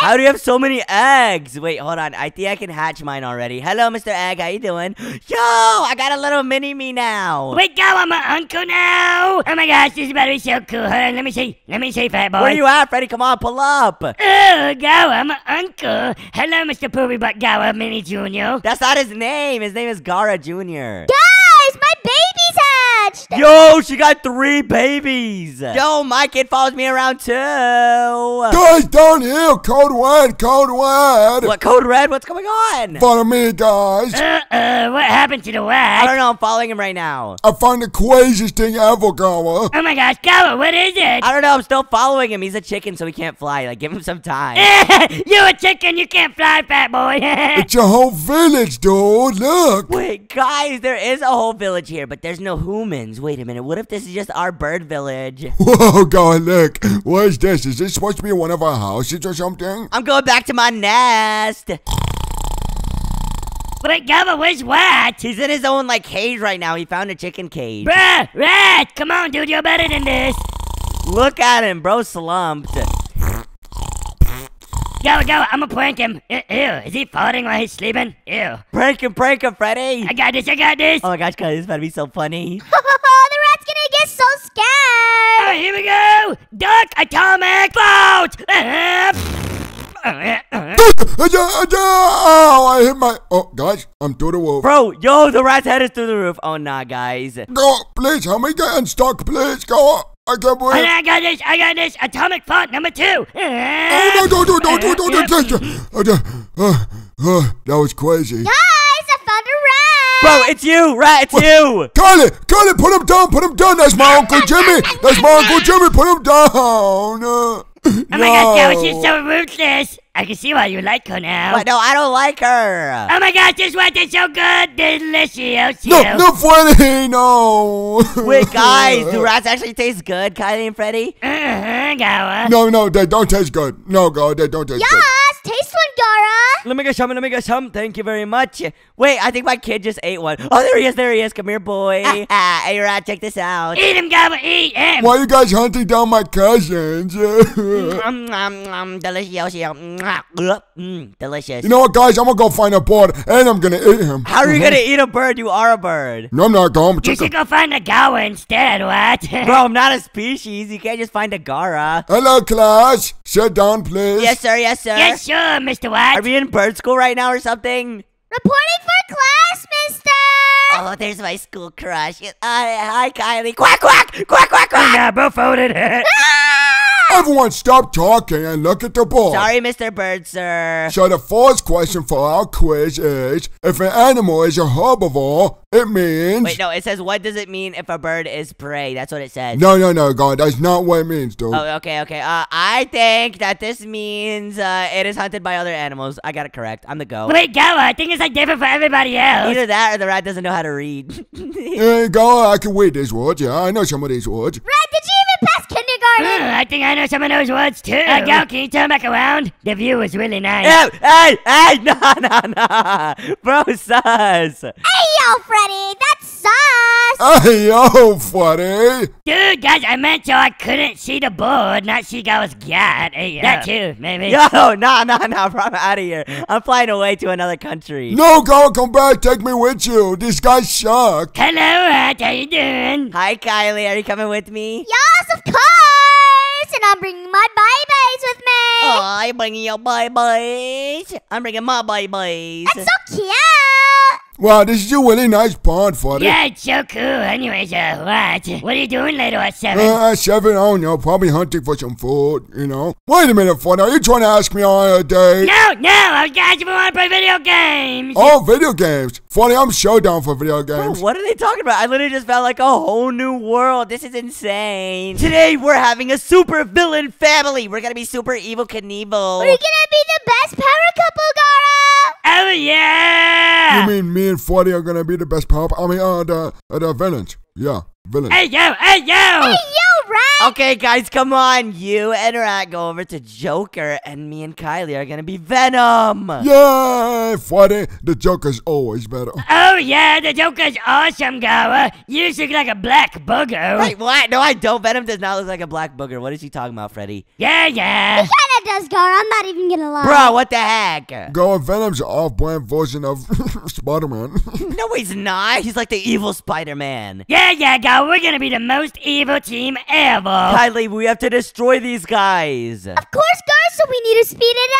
How do you have so many eggs? Wait, hold on. I think I can hatch mine already. Hello, Mr. Egg. How you doing? Yo, I got a little mini me now. Wait, go, I'm my uncle now. Oh my gosh, this is about to be so cool. Hold on, let me see. Let me see, fat boy. Where you at, Freddy? Come on, pull up. Oh, go, I'm an uncle. Hello, Mr. Poopy Butt Gower Mini Junior. That's not his name. His name is Gara Jr. Guys, my baby's. Yo, she got three babies. Yo, my kid follows me around too. Guys, down here, code red, code red. What code red? What's going on? Follow me, guys. Uh-uh, what happened to the wag? I don't know. I'm following him right now. I found the craziest thing ever, Gawa. Oh my gosh, Gawa, what is it? I don't know. I'm still following him. He's a chicken, so he can't fly. Like, give him some time. [LAUGHS] you a chicken, you can't fly, fat boy. [LAUGHS] It's your whole village, dude. Look. Wait, guys, there is a whole village here, but there's no humans. Wait a minute. What if this is just our bird village? [LAUGHS] Whoa, God, look. What is this? Is this supposed to be one of our houses or something? I'm going back to my nest. Wait, Gawa, where's what? He's in his own, like, cage right now. He found a chicken cage. Bruh, rat, come on, dude, you're better than this. Look at him, bro, slumped. Gawa, go, I'm gonna prank him. Ew, ew, is he farting while he's sleeping? Ew. Prank him, prank him, Freddy. I got this, I got this. Oh my gosh, guys, this is about to be so funny. [LAUGHS] the rat's gonna get so Oh, scared. here we go! Duck atomic bolt! Oh, [LAUGHS] I hit my. Oh, guys, I'm through the roof. Bro, yo, the rat's head is through the roof. Oh, nah, guys. Go, please, help me get unstuck, please. Go. I can't believe. I got this. I got this. Atomic font number two. Oh no! No! No! No! No! No! no, no. Uh, uh, that was crazy. Guys, I found a rat. Bro, it's you, rat. It's what? you. Carly, Carly, put him down. Put him down. That's my uncle Jimmy. That's my uncle Jimmy. Put him down. Uh. Oh my gosh, Gawa, she's so ruthless! I can see why you like her now. What? No, I don't like her. Oh my gosh, this one is so good! Delicious! No, no, Freddy, no. Wait, guys, do [LAUGHS] rats actually taste good, Kylie and Freddy? Uh-huh, Gawa. No, no, they don't taste good. No, God, they don't taste good. Yes, taste one, Gara. Let me get some, let me get some. Thank you very much. Wait, I think my kid just ate one. Oh, there he is, there he is. Come here, boy. ah, [LAUGHS] hey, rat, check this out. Eat him, Gawa, eat him! Why are you guys hunting down my cousins? Mm, mm, mm, delicious. Mm, delicious. you know what, guys? I'm gonna go find a bird and I'm gonna eat him. How are you gonna [LAUGHS] eat a bird? You are a bird. No, I'm not going. You should go find a Gawa instead, what? [LAUGHS] Bro, I'm not a species. You can't just find a Gara. Hello, class. Sit down, please. Yes, sir. Yes, sir. yes, sure, Mr. Are we in bird school right now or something? Reporting for class, mister. Oh, there's my school crush. Uh, hi, Kylie. Quack, quack, quack, quack, quack. Yeah, both voted. [LAUGHS] Everyone, stop talking and look at the board. Sorry, Mr. Bird, sir. So the first question for our quiz is: If an animal is a herbivore, it means. Wait, no, it says, what does it mean if a bird is prey? That's what it says. No, no, no, God, that's not what it means, dude. Oh, okay, okay. Uh, I think that this means uh, it is hunted by other animals. I got it correct. I'm the go. Wait, Gawa, I think it's like different for everybody else. Either that or the rat doesn't know how to read. [LAUGHS] Hey, go, I can read these words. Yeah, I know some of these words. Rat, did you even pass kindergarten? Uh, I think I know some of those words too. Uh, Gawa, can you turn back around? The view was really nice. Ew, hey, hey, [LAUGHS] nah, nah, nah. Bro, sus. Hey, yo, Freddy, that's sus. Hey, yo, Freddy. Dude, guys, I meant so I couldn't see the board, not see Gawa's gat. Hey, That too, maybe. Yo, [LAUGHS] nah, nah, nah, bro, I'm out of here. I'm flying away to another country. No, go, come back. Take me with you. These guys suck. Hello, Rat, how you doing? Hi, Kylie. Are you coming with me? Yes, of course. And I'm bringing my babies with me. Oh, I'm bringing your babies. I'm bringing my babies. That's so cute. Wow, this is a really nice pond, Freddy. Yeah, it's so cool. Anyways, uh, what? What are you doing later at 7? Uh, seven, I don't know, probably hunting for some food, you know. Wait a minute, Freddy, are you trying to ask me on a date? no, no, I was asking if we want to play video games. Oh, video games. Funny, I'm so down for video Bro, games. what are they talking about? I literally just felt like a whole new world. This is insane. Today, we're having a super villain family. We're gonna be super evil Knievel. We're gonna be the best power couple, Gara. Oh, yeah. You mean me and Freddy are gonna be the best pop? I mean, uh, the, uh, the villains. Yeah, villains. Hey, yo, hey, yo. Hey, yo, Rat. Okay, guys, come on. You and Rat go over to Joker, and me and Kylie are gonna be Venom. Yay, Freddy. The Joker's always better. Oh, yeah, the Joker's awesome, Gawa. You just look like a black booger. Wait, what? No, I don't. Venom does not look like a black booger. What is he talking about, Freddy? Yeah, yeah. Kinda does, Gara. I'm not even gonna lie. Bro, what the heck? Go, Venom's an off-brand version of [LAUGHS] Spider-Man. [LAUGHS] No, he's not. He's like the evil Spider-Man. Yeah, yeah, go. We're gonna be the most evil team ever. Kylie, we have to destroy these guys. Of course, Gara. So we need to speed it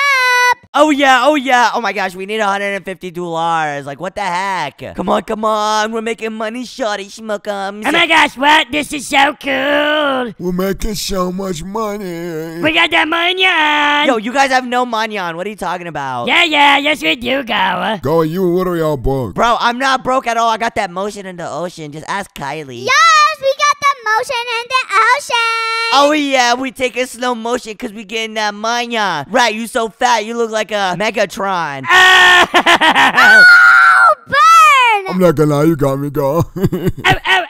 up. Oh yeah, oh yeah. Oh my gosh, we need 150 dollars. Like what the heck? Come on, come on. We're making money, shorty schmuckums. Oh my gosh, what? This is so cool. We're making so much money. We got that money on. Yo, you guys have no manyan. What are you talking about? Yeah, yeah, yes we do, Gower. Go, you literally all broke. Bro, I'm not broke at all. I got that motion in the ocean. Just ask Kylie. Yes, we got the motion in the ocean. Oh yeah, we take a slow motion because we getting that mania. Right, you so fat, you look like a Megatron. [LAUGHS] Oh, burn! I'm not gonna lie, you got me, go. [LAUGHS] oh, oh,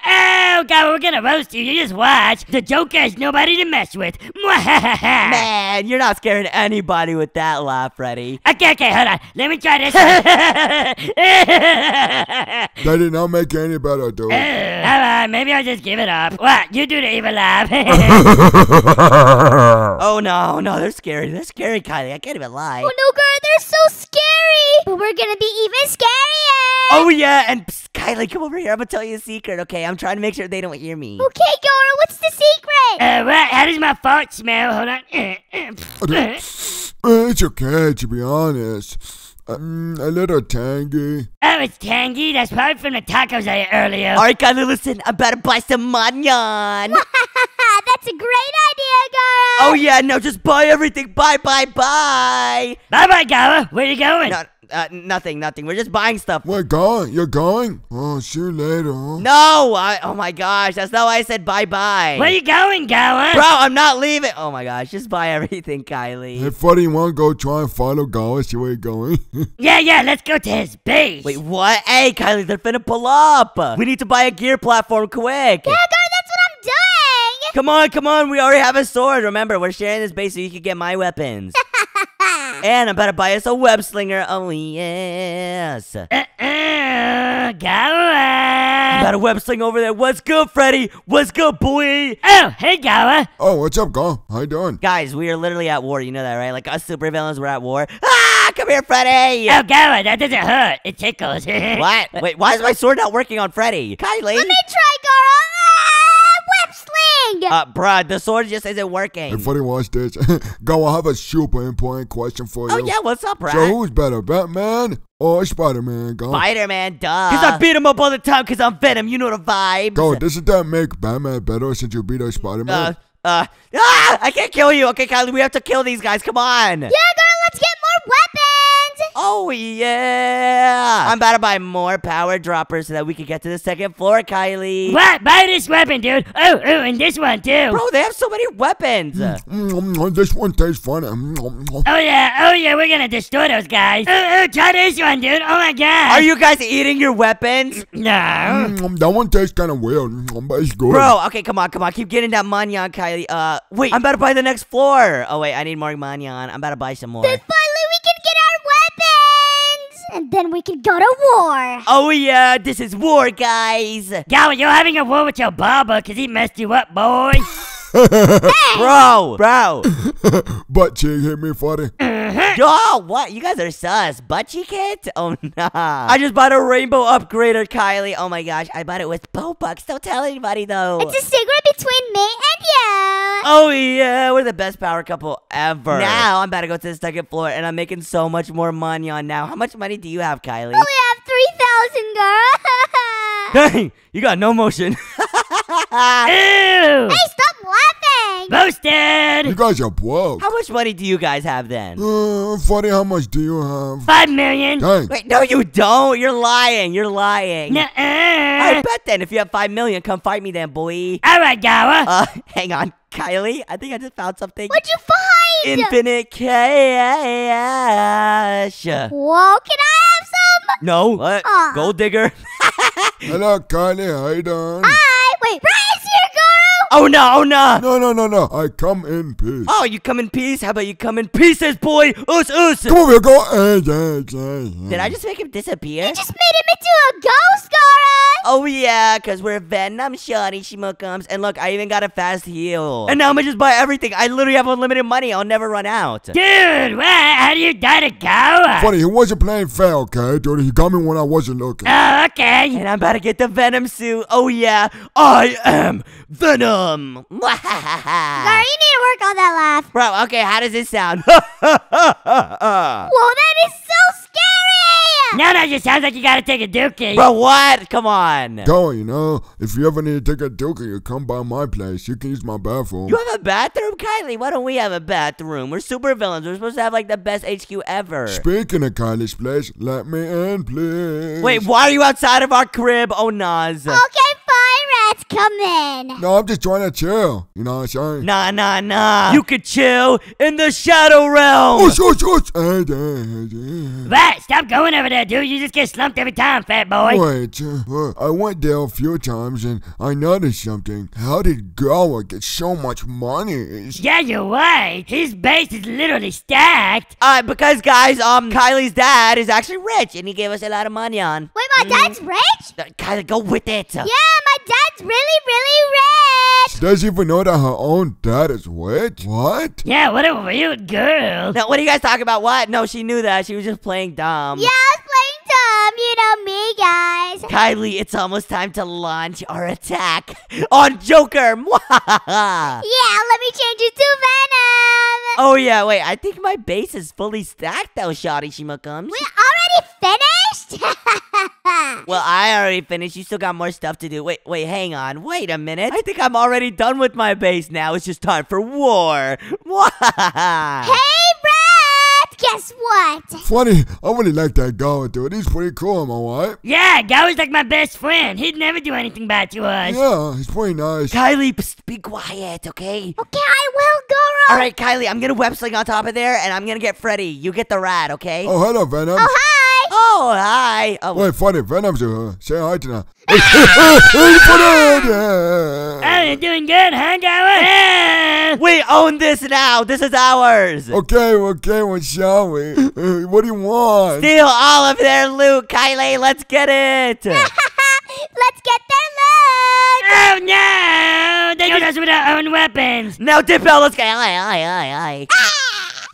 oh, Gower, we're gonna roast you. You just watch. The Joker is nobody to mess with. Man, you're not scaring anybody with that laugh, Freddy. Okay, okay, hold on. Let me try this. [LAUGHS] [LAUGHS] that did not make any better, dude. Uh, Alright, maybe I'll just give it up. What? You do the evil laugh. [LAUGHS] Oh no, no, they're scary. They're scary, Kylie. I can't even lie. Oh no, girl, they're so scary. But we're gonna be even scarier. Oh yeah, and psst, Kylie, come over here. I'm gonna tell you a secret, okay? I'm trying to make sure they don't hear me. Okay, Gara, what's the secret? uh, what? How does my fart smell? Hold on. Uh, It's okay, to be honest. Um, a little tangy. Oh, it's tangy. That's probably from the tacos I ate earlier. All right, Kylie, listen. I'm about to buy some manyan. [LAUGHS] That's a great idea, Gara. oh yeah, no, just buy everything. Bye, bye, bye. Bye bye, Gower. Where are you going? No, uh, nothing, nothing. We're just buying stuff. We're going? You're going? Oh, see you later. huh? No, I, oh my gosh, that's not why I said bye bye. Where you going, Gower? Bro, I'm not leaving. Oh my gosh, just buy everything, Kylie. Hey, Freddy, you wanna go try and follow Go? See where you're going? [LAUGHS] Yeah, yeah, let's go to his base. Wait, what? Hey, Kylie, they're finna pull up. We need to buy a gear platform quick. Yeah, Gara, that's what I'm doing. Come on, come on. We already have a sword. Remember, we're sharing this base so you can get my weapons. [LAUGHS] and I'm about to buy us a web slinger. Oh, yes. Uh-uh, Got Gower. a web sling over there. What's good, Freddy? What's good, boy? Oh, hey, Gower. oh, what's up, Go? How you doing? Guys, we are literally at war. You know that, right? Like us supervillains, we're at war. Ah, come here, Freddy. Oh, Gower, that doesn't hurt. It tickles. [LAUGHS] What? Wait, why is my sword not working on Freddy? Kylie? Let me try, Gara. Web sling. Uh, bruh, the sword just isn't Hey, working. Freddy, watch this. [LAUGHS] Go, I have a super important question for you. Oh, yeah, what's up, So who's better, Batman or Spider-Man, Go? Spider-Man, duh. Because I beat him up all the time because I'm Venom. You know the vibes. Go, doesn't that make Batman better since you beat up Uh, Spider-Man? uh, ah! I can't kill you. Okay, Kylie, we have to kill these guys. Come on. Yeah, Gara, Oh, yeah. I'm about to buy more power droppers so that we can get to the second floor, Kylie. what? Buy this weapon, dude. Oh, oh, and this one, too. Bro, they have so many weapons. Mm, this one tastes funny. Mm, Oh, yeah. Oh, yeah, we're gonna destroy those guys. Oh, oh, try this one, dude. Oh, my God. Are you guys eating your weapons? No. mm, That one tastes kind of weird, mm, but it's good. Bro, okay, come on, come on. Keep getting that manyan, Kylie. Uh, wait, I'm about to buy the next floor. Oh, wait, I need more manyan. I'm about to buy some more. And then we can go to war. Oh, yeah, this is war, guys. Gower, you're having a war with your barber because he messed you up, boy. [LAUGHS] Bro, bro. [LAUGHS] Butt cheek hit me, mm-hmm. [LAUGHS] Freddy. Yo, what? You guys are sus. Butt cheek hit? Oh, nah. I just bought a rainbow upgrader, Kylie. Oh, my gosh. I bought it with Robux. Don't tell anybody, though. It's a secret between me and you. Oh yeah, we're the best power couple ever. Now I'm about to go to the second floor, and I'm making so much more money on now. How much money do you have, Kylie? We have 3,000, girl. Dang, [LAUGHS] [LAUGHS] you got no motion. Ew. hey, stop laughing. You guys are broke. How much money do you guys have then? Uh, Freddy, how much do you have? Five million. Dang. Wait, no, you don't. You're lying. You're lying. I Nuh-uh. bet then if you have five million, come fight me then, boy. All right, Gawa. Uh, [LAUGHS] hang on, Kylie. I think I just found something. What'd you find? Infinite cash. Whoa, can I have some? No. What? Aw. Gold digger. [LAUGHS] Hello, Kylie. How you doing? Hi. Wait, Brian's here, girl. Oh no, oh no. No, no, no, no. I come in peace. Oh, you come in peace? How about you come in pieces, boy? Us, us. Come over here, go. Did I just make him disappear? You just made him into a ghost, Gara. Oh yeah, cause we're Venom Shotty Schmookums. And look, I even got a fast heal. And now I'm gonna just buy everything. I literally have unlimited money. I'll never run out. Dude, what? How do you die to Gawa? Funny, he wasn't playing fair, okay, dude? He got me when I wasn't looking. Oh, okay. And I'm about to get the Venom suit. Oh yeah, I am Venom. Um, [LAUGHS] Gar, you need to work on that laugh. Bro, okay, how does it sound? [LAUGHS] Whoa, that is so scary! No, no, just sounds like you gotta take a dookie. Bro, what? Come on. Go, you know, if you ever need to take a dookie, you come by my place. You can use my bathroom. You have a bathroom, Kylie? Why don't we have a bathroom? We're super villains. We're supposed to have like the best HQ ever. Speaking of Kylie's place, let me in, please. Wait, why are you outside of our crib? Oh, Naz. Okay, fine, rats, come in. No, I'm just trying to chill. You know what I'm saying? Nah, nah, nah. You could chill in the shadow realm. Oosh, oosh, oosh. Hey, hey, hey. What? Stop going over there, dude. You just get slumped every time, fat boy. Wait, uh, I went there a few times and I noticed something. How did Gowa get so much money? Yeah, you're right. His base is literally stacked. Uh, because guys, um, Kylie's dad is actually rich, and he gave us a lot of money on. Wait, my dad's rich? Uh, Kylie, go with it. Yeah, my dad's really, really rich. doesn't even know that her own dad is rich? What? Yeah, what a weird girl. Now, what are you guys talking about? What? No, she knew that. She was just playing dumb. Yeah, I was playing dumb. You know me, guys. Kylie, it's almost time to launch our attack on Joker. [LAUGHS] Yeah, let me change it to Venom. oh yeah, wait. I think my base is fully stacked though, Shoddy Shimakums. We're already finished? [LAUGHS] Well, I already finished. You still got more stuff to do. Wait, wait, hang on. Wait a minute. I think I'm already done with my base now. It's just time for war. [LAUGHS] Hey! Guess what? Funny, I really like that Gowa, dude. He's pretty cool, am I right? Yeah, Gower's like my best friend. He'd never do anything bad to us. Yeah, he's pretty nice. Kylie, psst, be quiet, okay? Okay, I will, Goro. All right, Kylie, I'm gonna web sling on top of there, and I'm gonna get Freddy. You get the rat, okay? Oh, hello, Venom. Oh, hi. Oh, hi. Oh, Wait, funny, Venom's here. Say hi to her. [LAUGHS] Hey, hey, hey, Venom! Oh, Yeah. you're doing good, huh, Gower? Yeah. [LAUGHS] we own this now. This is ours. Okay, okay, what shall we? Uh, [LAUGHS] what do you want? Steal all of their loot, Kylie. Let's get it. Let's get their loot. Oh no! They shoot us with our own weapons. now, dip out. Let's go.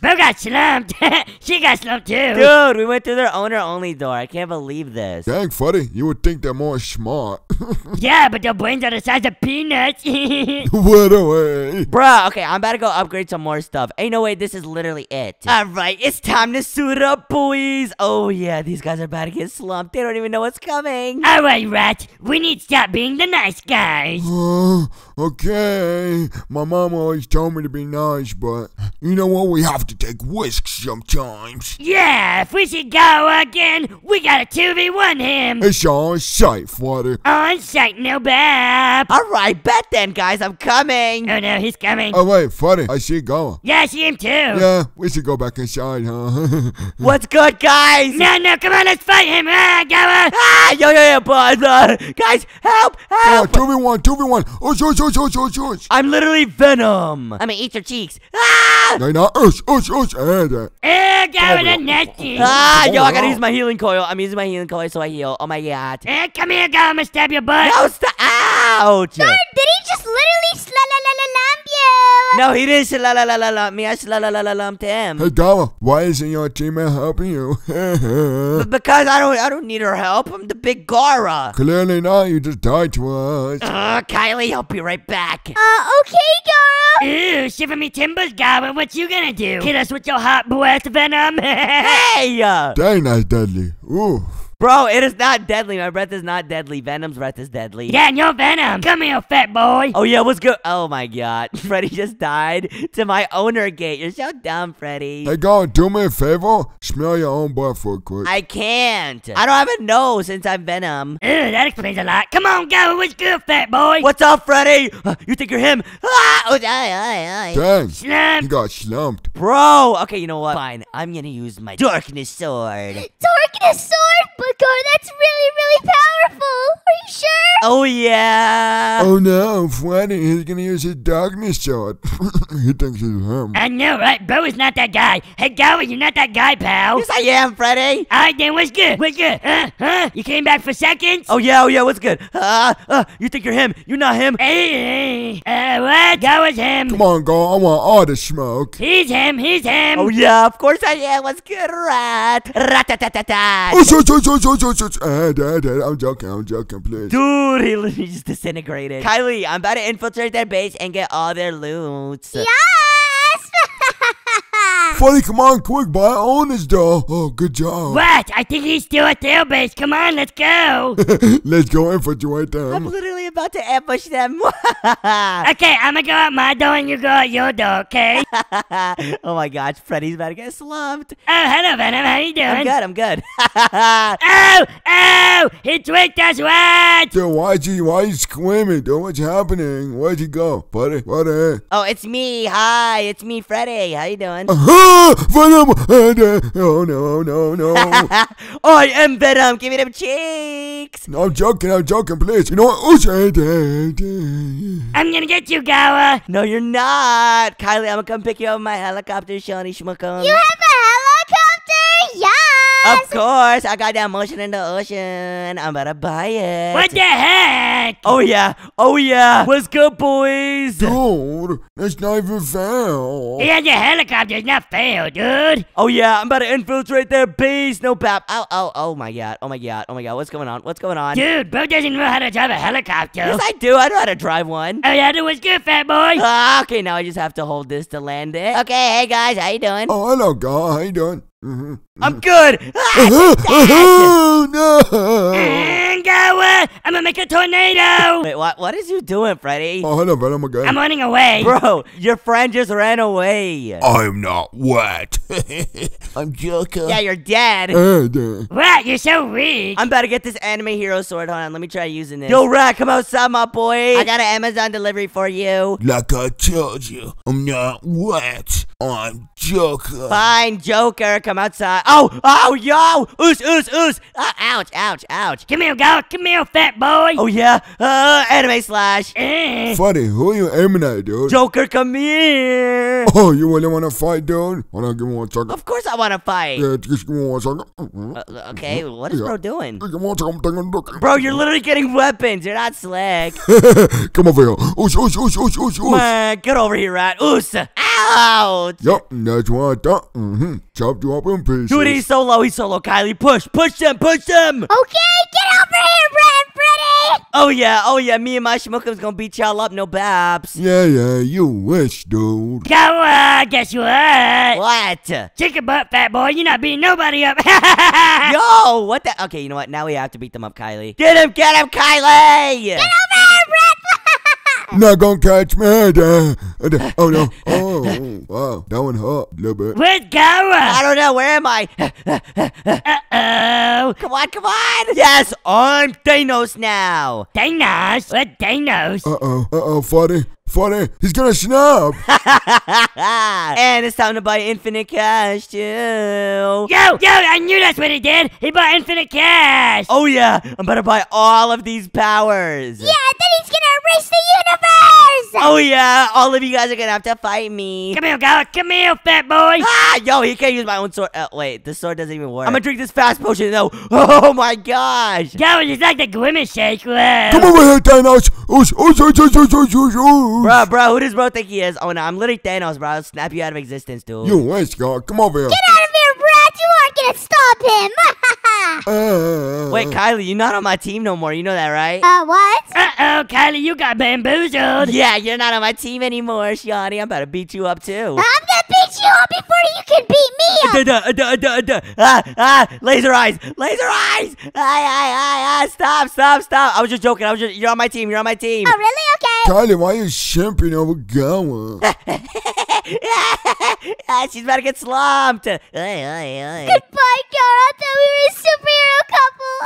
Bro got slumped. [LAUGHS] she got slumped too. Dude, we went through their owner-only door. I can't believe this. Dang, Fuddy, you would think they're more smart. [LAUGHS] Yeah, but their brains are the size of peanuts. [LAUGHS] what away. Bruh, okay, I'm about to go upgrade some more stuff. Ain't no way this is literally it. Alright, it's time to suit up, boys. Oh, yeah, these guys are about to get slumped. They don't even know what's coming. All right, Rat. We need to stop being the nice guys. Uh, [SIGHS] okay. My mom always told me to be nice, but you know what? We have to take risks sometimes. Yeah, if we should go again, we gotta 2v1 him. It's all sight, Fuddy. On site, no bap. Alright, bet then, guys. I'm coming. Oh no, he's coming. Oh, wait, Fuddy, I see Goa. Yeah, I see him too. Yeah, we should go back inside, huh? [LAUGHS] What's good, guys? No, no, come on, let's fight him. Ah, Gower. Ah, yo, yo, yo, boys. Uh, guys, help, oh, help. 2v1, 2v1. Oh, shush, shush, shush, shush, shush. I'm literally Venom. I'm gonna eat your cheeks. Ah! Nay, nah, ush, ush, ush, and, uh, Oh, Gower, the nasty. Ah, yo, I gotta use my healing coil. I'm using my healing coil so I heal. Oh my god. Eh, come here, Gower, I'm gonna stab your butt. No, stop. Ouch. Did he just literally sla-la-la-la-lamp you? No, he didn't la la la la la me. I la la la la lumped him. Hey, Goa, why isn't your teammate helping you? B- because I don't, I don't need her help. I'm the big Gara. Clearly not, you just died to us. Uh, Kylie, I'll be right back. Uh, okay, Goro. Ooh, shiver me timbers, Gower. What you gonna do? Hit us with your hot breath venom? [LAUGHS] Hey, Dang, that's deadly. Ooh. Bro, it is not deadly. My breath is not deadly. Venom's breath is deadly. yeah, and your venom. Come here, fat boy. Oh yeah, what's good? Oh my god, [LAUGHS] Freddy just died to my owner gate. You're so dumb, Freddy. Hey, Goa, do me a favor. Smell your own butt real quick. I can't. I don't have a nose since I'm Venom. Ooh, that explains a lot. Come on, Gower. What's good, fat boy? What's up, Freddy? Uh, [SIGHS] you think you're him? [LAUGHS] Ah! Oh, aye, aye, aye. Dang, Slump. he got slumped. Bro, okay, you know what? Fine, I'm gonna use my darkness sword. [GASPS] Darkness sword? But that's really, really powerful. Are you sure? Oh yeah. Oh no, Freddy, he's gonna use his darkness sword. [LAUGHS] he thinks he's him. I know, right? Bro is not that guy. Hey, Gower, you're not that guy, pal. Yes, I am, Freddy. Alright, then, what's good? What's good? Huh? Huh? You came back for seconds? Oh yeah, oh yeah. What's good? Uh, uh, you think you're him? You're not him. Hey, uh, what? Gower's him. Come on, girl, I want all the smoke. He's him. He's him. Oh yeah, of course I am. What's good, rat? Rat-a-tat-tat-tat. Oh, so, so, so, I'm joking, I'm joking, please. Dude, he literally just disintegrated. Kylie, I'm about to infiltrate their base and get all their loot. Yes! Freddy, come on, quick, buy own this doll. Oh, good job. What? I think he's still at their base. Come on, let's go. [LAUGHS] Let's go infiltrate I'm literally about to ambush them. [LAUGHS] okay, I'm gonna go out my door and you go out your door, okay? [LAUGHS] oh my gosh, Freddy's about to get slumped. oh, hello, Venom. How you doing? I'm good, I'm good. Oh, oh, he tricked us, what? Dude, why is he, why is he screaming, dude? What's happening? Where'd he go? Buddy, Buddy. oh, it's me. Hi, it's me, Freddy. How you doing? Ah, Venom! [GASPS] Uh, uh, Oh, no, no, no. I am Venom. Give me them cheeks. No, I'm joking, I'm joking, please. You know what? Oh, shit. I'm gonna get you, Gower. No, you're not. Kylie, I'm gonna come pick you up in my helicopter, Shawnee Schmuckum. You have a helicopter? Yes! Of course, I got that motion in the ocean. I'm about to buy it. What the heck? Oh yeah, oh yeah. What's good, boys? Dude, that's not even fair. He has a helicopter. It's not fair, dude. Oh yeah, I'm about to infiltrate their base. No bap. Oh, oh, oh my god. Oh my god. Oh my god. What's going on? What's going on? Dude, bro doesn't know how to drive a helicopter. Yes, I do. I know how to drive one. Oh, yeah, that was good, fat boy. Ah, okay, now I just have to hold this to land it. Okay, hey guys, how you doing? Oh, hello, girl. How you doing? Mm-hmm. I'm good. Oh, no. And Gower, I'm gonna make a tornado. [LAUGHS] Wait, what? What is you doing, Freddy? Oh, hello, Venom again. I'm running away. Bro, your friend just ran away. I'm not wet. [LAUGHS] I'm Joker. Yeah, you're dead. Hey, there. What? You're so weak. I'm about to get this anime hero sword. Hold on, let me try using this. Yo, Rat, come outside, my boy. I got an Amazon delivery for you. Like I told you, I'm not wet. I'm Joker. Fine, Joker, come outside. Oh, oh, yo, oos, oos, oos. Ah, ouch, ouch, ouch. Come here, Gower. Come here, fat boy. Oh yeah, uh, anime slash. Eh. Funny, who you aiming at, dude? Joker, come here. Oh, you really want to fight, dude? Hold on, give me one second. Of course I want to fight. Yeah, just give me one second. Uh, okay, what is Yeah. bro doing? Give me one second, I'm taking a look. Bro, you're literally getting weapons. You're not slick. [LAUGHS] Come over here. Oosh, oosh, oosh, oosh, oosh, oosh. Man, get over here, Rat. Oos. Ouch. Yup, that's what I thought. Mm-hmm. Chopped you up in pieces. Dude, he's so low. He's so low. Kylie, push. Push them. Push them. Okay, get over here, Red Freddy! Oh, yeah. Oh, yeah. Me and my schmookum's gonna beat y'all up. No baps. Yeah, yeah, you wish, dude. Gower, guess what? What? Chicken butt, fat boy. You're not beating nobody up. [LAUGHS] Yo, what the? Okay, you know what? Now we have to beat them up, Kylie. Get him. Get him, Kylie. Get over here, Red Not gonna catch me. Uh, uh, oh, no. [LAUGHS] Oh, wow. That one hurt a little bit. Where's I Gower? don't know. Where am I? [LAUGHS] Uh-oh. come on, come on. Yes, I'm Thanos now. Thanos? What Thanos? Uh-oh, uh-oh, funny. Funny. He's gonna snap. [LAUGHS] and it's time to buy infinite cash too. Yo, yo, I knew that's what he did. He bought infinite cash. Oh yeah, I'm about to buy all of these powers. Yeah, then he's gonna erase the universe! Oh yeah, all of you guys are gonna have to fight me. Come here, Gower. Come here, fat boy. Ah, yo, he can't use my own sword. Uh, wait, this sword doesn't even work. I'm gonna drink this fast potion though. [LAUGHS] Oh my gosh. Gower, it's like the grimace shake. Whoa. Come over here, Thanos. Oosh, oosh, oosh, oosh, oosh, oosh, oosh, oosh. Bro, bro, who does bro think he is? Oh no, I'm literally Thanos, bro. I'll snap you out of existence, dude. You wish, God. Come over here. Get out of here, Red! You aren't gonna stop him! [LAUGHS] Uh, Wait, Kylie, you're not on my team no more. You know that, right? uh, what? Uh-oh, Kylie, you got bamboozled. yeah, you're not on my team anymore, Shawnee. I'm about to beat you up too. I'm gonna beat you up before you can beat me up! Duh, duh, duh, duh, duh. Ah, ah, laser eyes, laser eyes. Ay, ay, ay, ay, stop, stop, stop. I was just joking. I was just, you're on my team. You're on my team. Oh, really? Okay. Kylie, why are you simping over Gower? [LAUGHS] ah, she's about to get slumped. Ay, ay, ay. Goodbye, girl. I thought we were a superhero couple.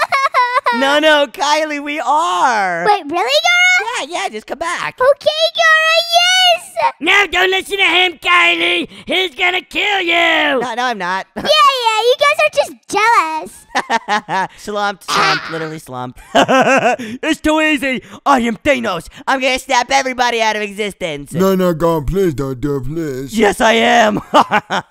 [LAUGHS] No, no, Kylie, we are. Wait, really, Gara? Yeah, yeah, just come back. Okay, Gara, yes! No, don't listen to him, Kylie. He's gonna kill you. No, no, I'm not. Yeah, yeah, you guys are just jealous. [LAUGHS] slumped, slumped, ah. literally slumped. [LAUGHS] it's too easy. I am Thanos. I'm gonna snap everybody out of existence. No, no, God, please don't do it, please. Yes, I am. [LAUGHS]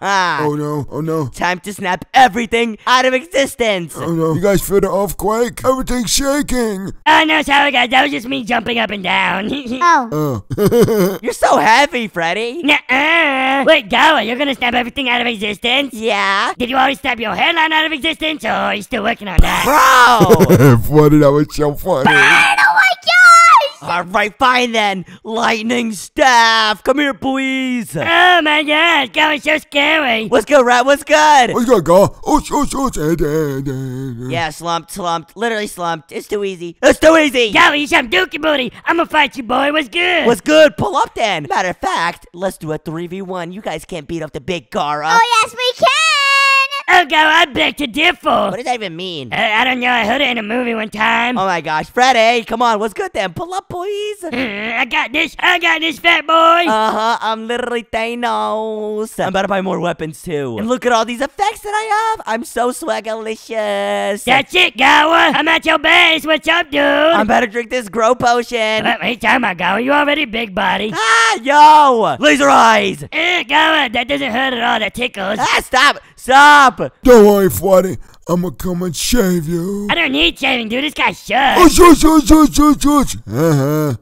Oh no, oh no. Time to snap everything out of existence. Oh no. You guys feel the earthquake? Everything's shaking. Oh no, sorry guys, that was just me jumping up and down. Oh. Oh. You're so heavy, Freddy. Nuh-uh. Wait, Gowa, you're gonna snap everything out of existence? Yeah. Did you already snap your hairline out of existence, or are you still working on that? Bro. funny, that was so funny. oh my gosh! All right, fine then. Lightning staff. Come here, please. oh my gosh, Gowa's so scary. What's good, Rat? What's good? What's good, God? Oh, oh, oh. Yeah, slumped, slumped. Literally slumped. It's too easy. It's too easy. Gowa, you some dookie booty. I'm gonna fight you, boy. What's good? What's good? Pull up then. Matter of fact, let's do a 3v1. You guys can't beat up the big Gara. Oh yes, we can. Oh, Gowa, I beg to differ. What does that even mean? Uh, I don't know. I heard it in a movie one time. Oh my gosh, Freddy, come on, what's good then? Pull up, please. Uh Uh, I got this. I got this, fat boy. Uh huh, I'm literally Thanos. I'm about to buy more weapons too. And look at all these effects that I have. I'm so swagalicious. That's it, Gowa. I'm at your base. What's up, dude? I'm about to drink this grow potion. What you talking about, Gowa? You already big body. Ah, yo! Laser eyes! Eh, Gowa, that doesn't hurt at all. That tickles. Ah, stop! Stop! Don't worry, Freddy. I'ma come and save you. I don't need shaving, dude. This guy Oh, should. shush, shush, shush, shush, shush. Uh-huh.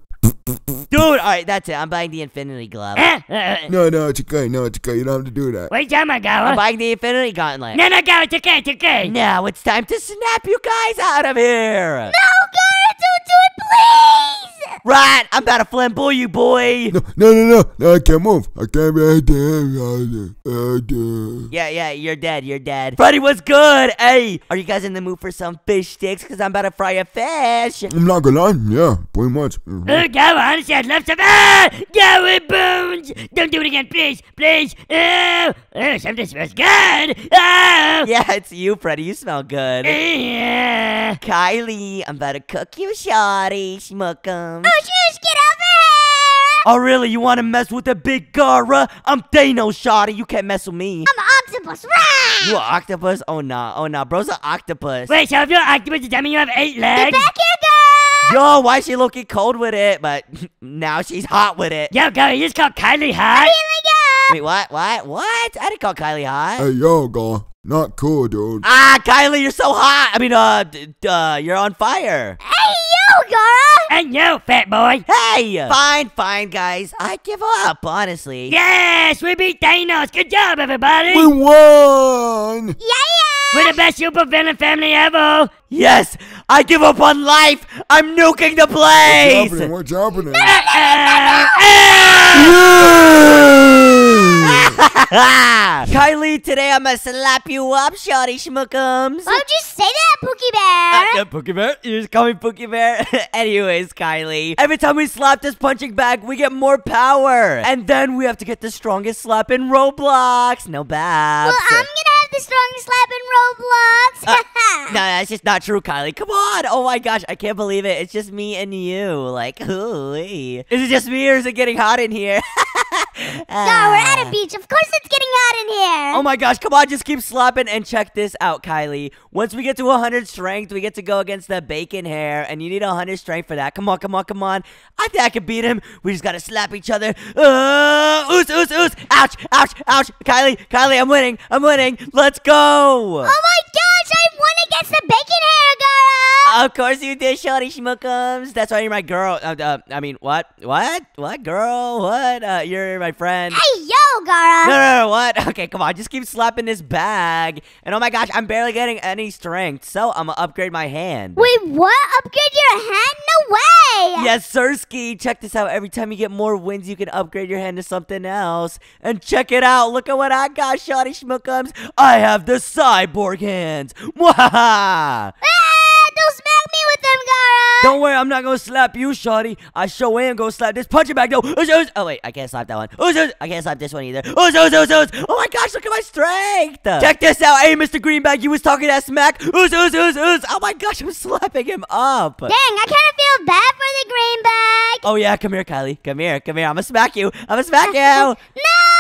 Dude, alright, that's it. I'm buying the Infinity Glove. Eh, [LAUGHS] No, no, it's okay. No, it's okay. You don't have to do that. Wait, you talking about, I'm Gowa? buying the Infinity Gauntlet. No, no, Gowa, it's okay, it's okay. Now it's time to snap you guys out of here! No, Gara, don't do it, please. Right, I'm about to flamboy you, boy! No, no, no, no. No, I can't move. I can't be there. Uh, duh. Yeah, yeah, you're dead, you're dead. Freddy, was good? Hey, are you guys in the mood for some fish sticks? Because I'm about to fry a fish. I'm not gonna lie. Yeah, pretty much. Mhm. Gowa, honestly, I'd love some. Ah! Gowa bones! Don't do it again, please, please. Oh, oh something smells good. Oh! Yeah, it's you, Freddy. You smell good. Yeah. Kylie, I'm about to cook you, shawty. Schmuckums. Oh, shush, get over here. Oh, really? You want to mess with the big Gara? I'm Thanos, shawty. You can't mess with me. I'm an octopus. Rah! You an octopus? Oh, nah. Oh, nah. Bro's an octopus. Wait, so if you're an octopus, does that mean you have eight Get legs? back here, girl. [LAUGHS] Yo, why is she looking cold with it? But [LAUGHS] now she's hot with it. Yo, Gowa, you just called Kylie hot? Here we go. Wait, what? What? What? I didn't call Kylie hot. Hey, yo, God. Not cool, dude. Ah, Kylie, you're so hot. I mean, uh, d- d- uh, you're on fire. Hey, you, Gara. And you, fat boy. Hey! Fine, fine, guys. I give up, honestly. Yes, we beat Thanos. Good job, everybody. We won! Yeah, yeah. We're the best super villain family ever. Yes! I give up on life! I'm nuking the place. What's place! happening? What's happening? [LAUGHS] Kylie, today I'm gonna slap you up, shawty schmuckums. Why'd you say that, Pookie Bear? Uh, Pookie Bear? You just call me Pookie Bear? [LAUGHS] Anyways, Kylie, every time we slap this punching bag, we get more power. And then we have to get the strongest slap in Roblox. No babs. well, I'm gonna have the strongest slap in Roblox. [LAUGHS] No, that's just not true, Kylie. Come on. Oh my gosh, I can't believe it. It's just me and you. Like, ooh. Is it just me or is it getting hot in here? [LAUGHS] No, we're at a beach. Of course it's getting hot in here. Oh my gosh, come on, just keep slapping and check this out, Kylie. Once we get to 100 strength, we get to go against the bacon hair, and you need 100 strength for that. Come on, come on, come on. I think I can beat him. We just gotta slap each other. Uh, oos, oos, oos. Ouch, ouch, ouch. Kylie, Kylie, I'm winning. I'm winning. Let's go. Oh my gosh, I won against the bacon hair, Gara. Of course you did, Shorty Schmuckums. That's why you're my girl. Uh, uh, I mean, what? What? What, girl? What? Uh, you're my friend. Hey, yo, Gara. No, no, no, what? [LAUGHS] Okay, come on. Just keep slapping this bag. And oh my gosh, I'm barely getting any strength. So I'm gonna upgrade my hand. Wait, what? Upgrade your hand? No way. Yes, Sirski. Check this out. Every time you get more wins, you can upgrade your hand to something else. And check it out. Look at what I got, Shotty Schmuckums. I have the cyborg hands. Mwahaha! Ah, don't smack me with them, Gara. Don't worry, I'm not gonna slap you, Shotty. I sure am gonna slap this punching bag though. Oh wait, I can't slap that one. I can't slap this one either. Oh my gosh, look at my strength. Check this out. Hey, Mr. Greenbag, you was talking that smack. Oh my gosh, I'm slapping him up. Dang, I kind of feel bad for the green bag. Oh yeah, come here, Kylie. Come here, come here. I'm gonna smack you. I'm gonna smack you. [LAUGHS] No!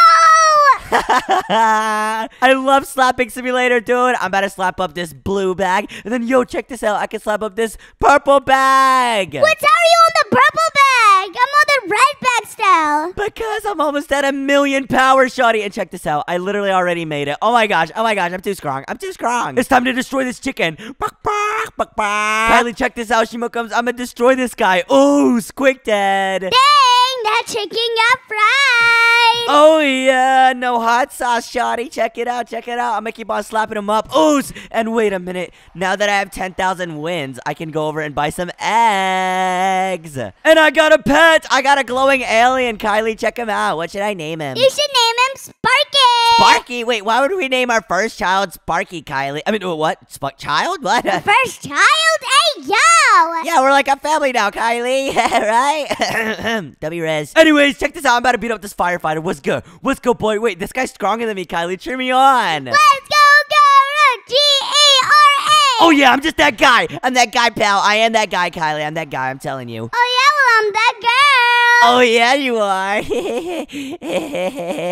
[LAUGHS] I love slapping simulator, dude. I'm about to slap up this blue bag. And then, yo, check this out. I can slap up this purple bag. What's are you on the purple bag? I'm on the red bag still. Because I'm almost at a million power, Shotty. And check this out. I literally already made it. Oh my gosh. Oh my gosh. I'm too strong. I'm too strong. It's time to destroy this chicken. Bark, bark, bark, bark. Kylie, check this out. Shimo comes. I'm gonna destroy this guy. Oh, Squeak dead. Dang, that chicken got fried. Oh yeah, no hot sauce, Shotty. Check it out, check it out. I'm gonna keep on slapping him up. Ooh, and wait a minute. Now that I have 10,000 wins, I can go over and buy some eggs. And I got a pet. I got a glowing alien. Kylie, check him out. What should I name him? You should name him Sparky. Sparky. Wait, why would we name our first child Sparky, Kylie? I mean, what? Sp- child? What? First child? Hey, yo. Yeah, we're like a family now, Kylie. [LAUGHS] right? [CLEARS THROAT] W Res. Anyways, check this out. I'm about to beat up this firefighter. What's good? What's good, boy? Wait, this guy's stronger than me, Kylie. Cheer me on. Let's go, go, G A R A. Oh yeah, I'm just that guy. I'm that guy, pal. I am that guy, Kylie. I'm that guy. I'm telling you. Oh yeah, well I'm that girl. Oh yeah, you are. [LAUGHS]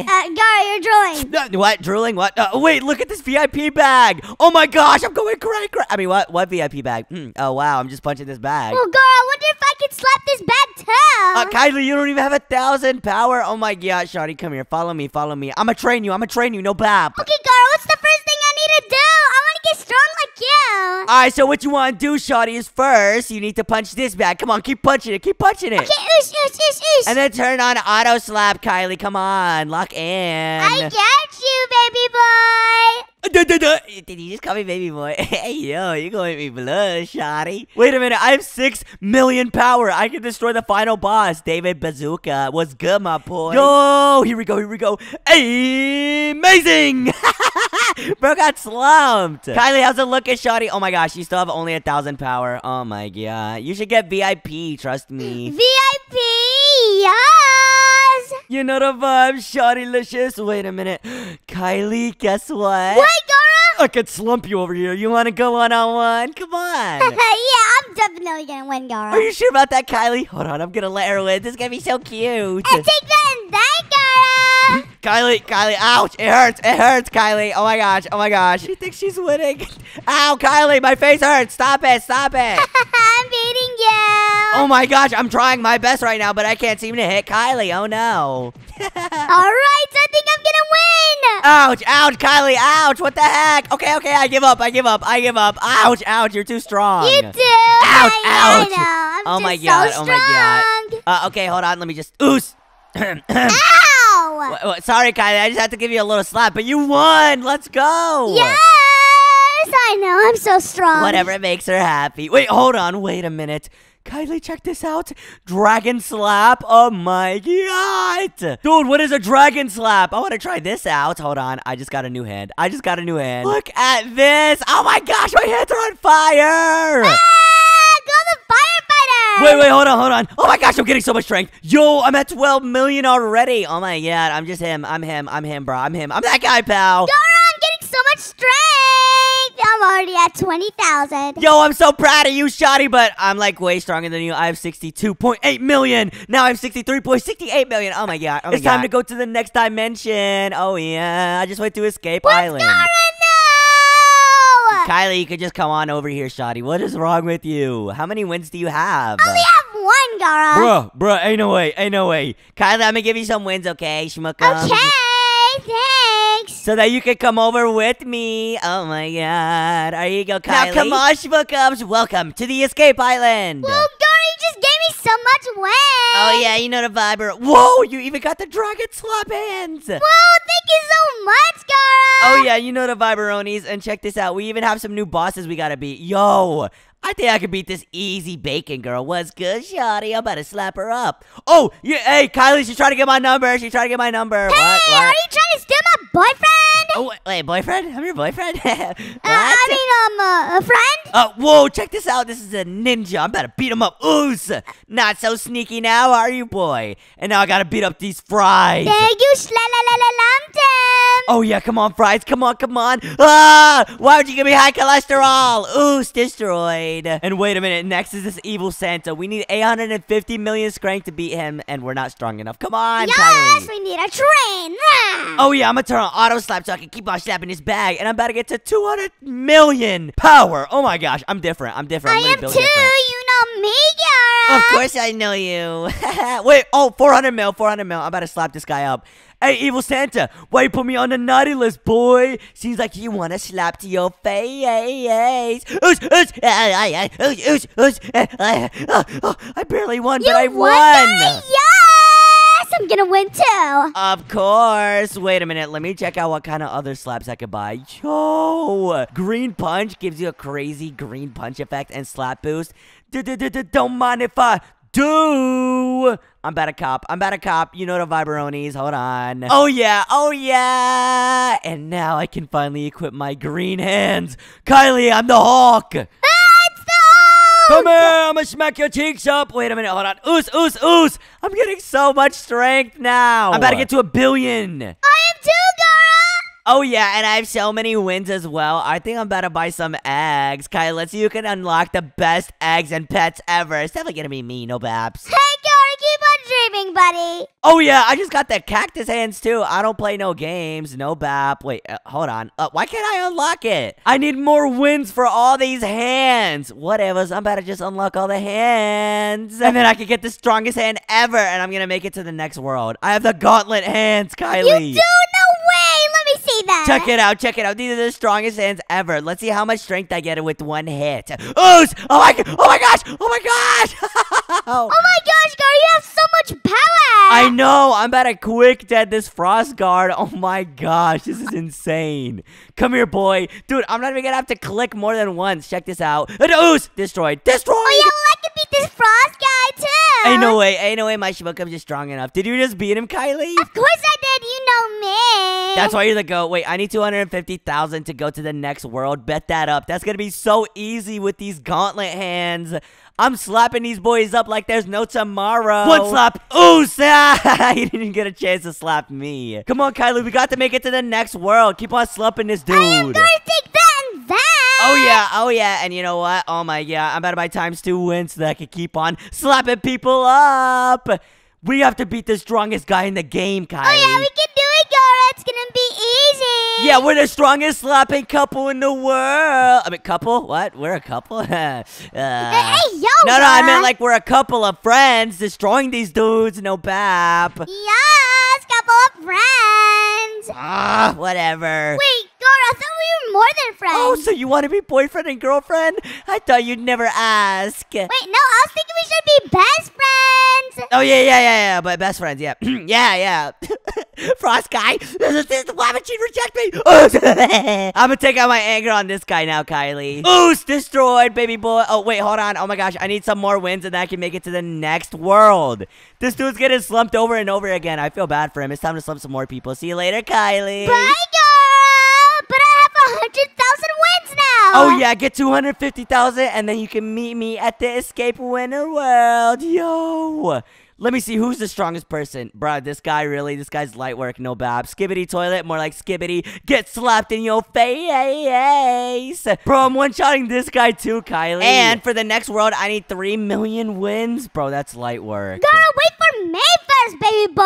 Uh, Gar, you're drooling. No, what? Drooling? What? Uh, wait, look at this VIP bag. Oh my gosh, I'm going cray. I mean, what? What VIP bag? Hmm, oh wow, I'm just punching this bag. Well, Gar, I wonder if I can slap this bag too. Uh, Kylie, you don't even have a thousand power. Oh my god, Shawty, come here. Follow me, follow me. I'ma train you. I'ma train you. No bab. okay, girl, what's the first thing I need to do? I want to get strong like you. Alright, so what you want to do, Shawty, is first you need to punch this bag. Come on, keep punching it. Keep punching it. Okay, oosh, oosh, oosh, oosh. And then turn on auto slap, Kylie. Come on, lock in. I get you, baby boy. Duh, duh, duh. Did you just call me baby boy? [LAUGHS] hey, yo, you gonna make me blush, shawty. Wait a minute, I have six million power. I can destroy the final boss, David Bazooka. What's good, my boy? Yo, here we go, here we go. Amazing! [LAUGHS] Bro got slumped. Kylie, how's it looking, shawty? Oh my gosh, you still have only a thousand power. Oh my god. You should get VIP, trust me. VIP, yes. You know the vibe, shawty-licious. Wait a minute. Kylie, guess what? What, Gara? I could slump you over here. You want to go one on one? Come on. [LAUGHS] yeah, I'm definitely gonna win, Gara. Are you sure about that, Kylie? Hold on, I'm gonna let her win. This is gonna be so cute. And take that and that. Kylie, Kylie, ouch! It hurts. It hurts, Kylie. Oh my gosh. Oh my gosh. She thinks she's winning. [LAUGHS] Ow, Kylie, my face hurts. Stop it. Stop it. [LAUGHS] I'm beating you. Oh my gosh, I'm trying my best right now, but I can't seem to hit Kylie. Oh no. [LAUGHS] All right, I think I'm gonna win. Ouch, ouch, Kylie, ouch. What the heck? Okay, okay, I give up. I give up. I give up. Ouch, ouch. You're too strong. You do. Ouch, I, I ouch. know. I'm Oh my god. so Oh my strong. god. Uh, okay, hold on. Let me just. Oos. [CLEARS THROAT] Wha- wha- Sorry, Kylie. I just had to give you a little slap, but you won. Let's go. Yes, I know. I'm so strong. Whatever makes her happy. Wait, hold on. Wait a minute. Kylie, check this out. Dragon slap. Oh my god. Dude, what is a dragon slap? I want to try this out. Hold on. I just got a new hand. I just got a new hand. Look at this. Oh my gosh, my hands are on fire. Ah, go the firefighter. Wait, wait, hold on, hold on. Oh my gosh, I'm getting so much strength. Yo, I'm at 12 million already. Oh my god, I'm just him. I'm him. I'm him, bro. I'm him. I'm that guy, pal. Dora, I'm getting so much strength. I'm already at 20,000. Yo, I'm so proud of you, Shotty, but I'm like way stronger than you. I have 62.8 million. Now I have 63.68 million. Oh my god. Oh it's my time to go to the next dimension. Oh yeah. I just went to Escape What's Island. Dora. Kylie, you could just come on over here, Shotty. What is wrong with you? How many wins do you have? I only have one, Gara. Bruh, bruh, ain't no way, ain't no way. Kylie, I'm gonna give you some wins, okay? Shmuckums? Okay, thanks. So that you can come over with me. Oh my god. There you go, Kylie. Now come on, Shmuckums. Welcome to the Escape Island. Well, Gara, you just gave me so much weight. Oh yeah, you know the viber. Whoa, you even got the dragon slap hands. Whoa, thank you so much, Gara. Oh yeah, you know the viberonies. And check this out. We even have some new bosses we gotta beat. Yo, I think I could beat this easy bacon girl. What's good, Shotty? I'm about to slap her up. Oh, yeah, hey, Kylie, she's trying to get my number. She's trying to get my number. Hey, what? are you trying to steal my boyfriend? Oh, wait, boyfriend? I'm your boyfriend? what? [LAUGHS] Uh, I mean, um, uh, a friend? Uh, whoa, check this out. This is a ninja. I'm about to beat him up. Oos! Not so sneaky now, are you, boy? And now I gotta beat up these fries. There you shla la la la lam dem. Oh, yeah, come on, fries. Come on, come on. Ah! Why would you give me high cholesterol? Oos, destroyed. And wait a minute. Next is this evil Santa. We need 850 million strength to beat him, and we're not strong enough. Come on, Yes, Kylie. we need a train. Ah. Oh yeah, I'm gonna turn on auto slap so I can keep on slapping his bag, and I'm about to get to 200 million power. Oh my gosh, I'm different. I'm different. I I'm really am too. different. You know me, Gara. Of course I know you. [LAUGHS] Wait, oh, 400 mil, 400 mil. I'm about to slap this guy up. Hey, evil Santa, why you put me on the naughty list, boy? Seems like you want to slap to your face. Oosh, oosh, ah, ah, ah, oosh, oosh, oosh, ah, ah, ah, oh, I barely won, You but I won. won. that? Yes, I'm gonna win too. Of course. Wait a minute. Let me check out what kind of other slaps I could buy. Yo! Green Punch gives you a crazy green punch effect and slap boost. Don't mind if I do. I'm about a cop. I'm about a cop. You know the Viberonis. Hold on. Oh, yeah. Oh, yeah. And now I can finally equip my green hands. Kylie, I'm the Hawk. Ah! Come here, I'm gonna smack your cheeks up. Wait a minute, hold on. Oos, oos, oos. I'm getting so much strength now. I'm about to get to a billion. I am too, Gara. Oh yeah, and I have so many wins as well. I think I'm about to buy some eggs. Kai, let's see who can unlock the best eggs and pets ever. It's definitely gonna be me, no baps. Hey, Gara, dreaming, buddy. Oh yeah, I just got the cactus hands too. I don't play no games, no bap. Wait, uh, hold on. Uh, why can't I unlock it? I need more wins for all these hands. Whatever. I'm about to just unlock all the hands, and then I can get the strongest hand ever, and I'm gonna make it to the next world. I have the gauntlet hands, Kylie. You do? No way. Let see that. Check it out, check it out. These are the strongest hands ever. Let's see how much strength I get with one hit. Ooze! Oh my, oh my gosh! Oh my gosh! [LAUGHS] Oh my gosh, Gara, you have so much power. I know. I'm about to quick dead this frost guard. Oh my gosh, this is insane. Come here, boy, dude. I'm not even gonna have to click more than once. Check this out. Ooze! Destroyed. Destroyed. Oh yeah, can beat this frost guy too. Ain't no way. Ain't no way. My Shibokum's just strong enough. Did you just beat him, Kylie? Of course I did. You know me. That's why you're the goat. Wait, I need 250,000 to go to the next world. Bet that up. That's going to be so easy with these gauntlet hands. I'm slapping these boys up like there's no tomorrow. One slap. Ooh, he [LAUGHS] didn't even get a chance to slap me. Come on, Kylie. We got to make it to the next world. Keep on slapping this dude. I am gonna take that that. Oh yeah, oh yeah, and you know what? Oh my yeah, I'm about to buy times two wins so that I can keep on slapping people up. We have to beat the strongest guy in the game, Kylie. Oh yeah, we can do it, Gara. It's gonna be easy. Yeah, we're the strongest slapping couple in the world. I mean, couple? What? We're a couple? [LAUGHS] uh, Hey, no, yo, no, I meant like we're a couple of friends destroying these dudes. No bap. Yes, couple of friends. Ah, whatever. Wait, more than friends. Oh, so you want to be boyfriend and girlfriend? I thought you'd never ask. Wait, no, I was thinking we should be best friends. Oh, yeah, yeah, yeah, yeah, but best friends, yeah. [CLEARS THROAT] yeah, yeah. [LAUGHS] Frost guy, this, [LAUGHS] this, why would you reject me? [LAUGHS] I'm gonna take out my anger on this guy now, Kylie. Ooze destroyed, baby boy. Oh, wait, hold on. Oh my gosh, I need some more wins and I can make it to the next world. This dude's getting slumped over and over again. I feel bad for him. It's time to slump some more people. See you later, Kylie. Bye, guys wins now. Oh, yeah. Get 250,000, and then you can meet me at the Escape Winner World. Yo. Let me see who's the strongest person. bro. this guy really, this guy's light work, no bab. Skibidi toilet, more like skibidi, get slapped in your face. Bro, I'm one-shotting this guy too, Kylie. And for the next world, I need 3 million wins. Bro, that's light work. Gotta wait for me first, baby boy.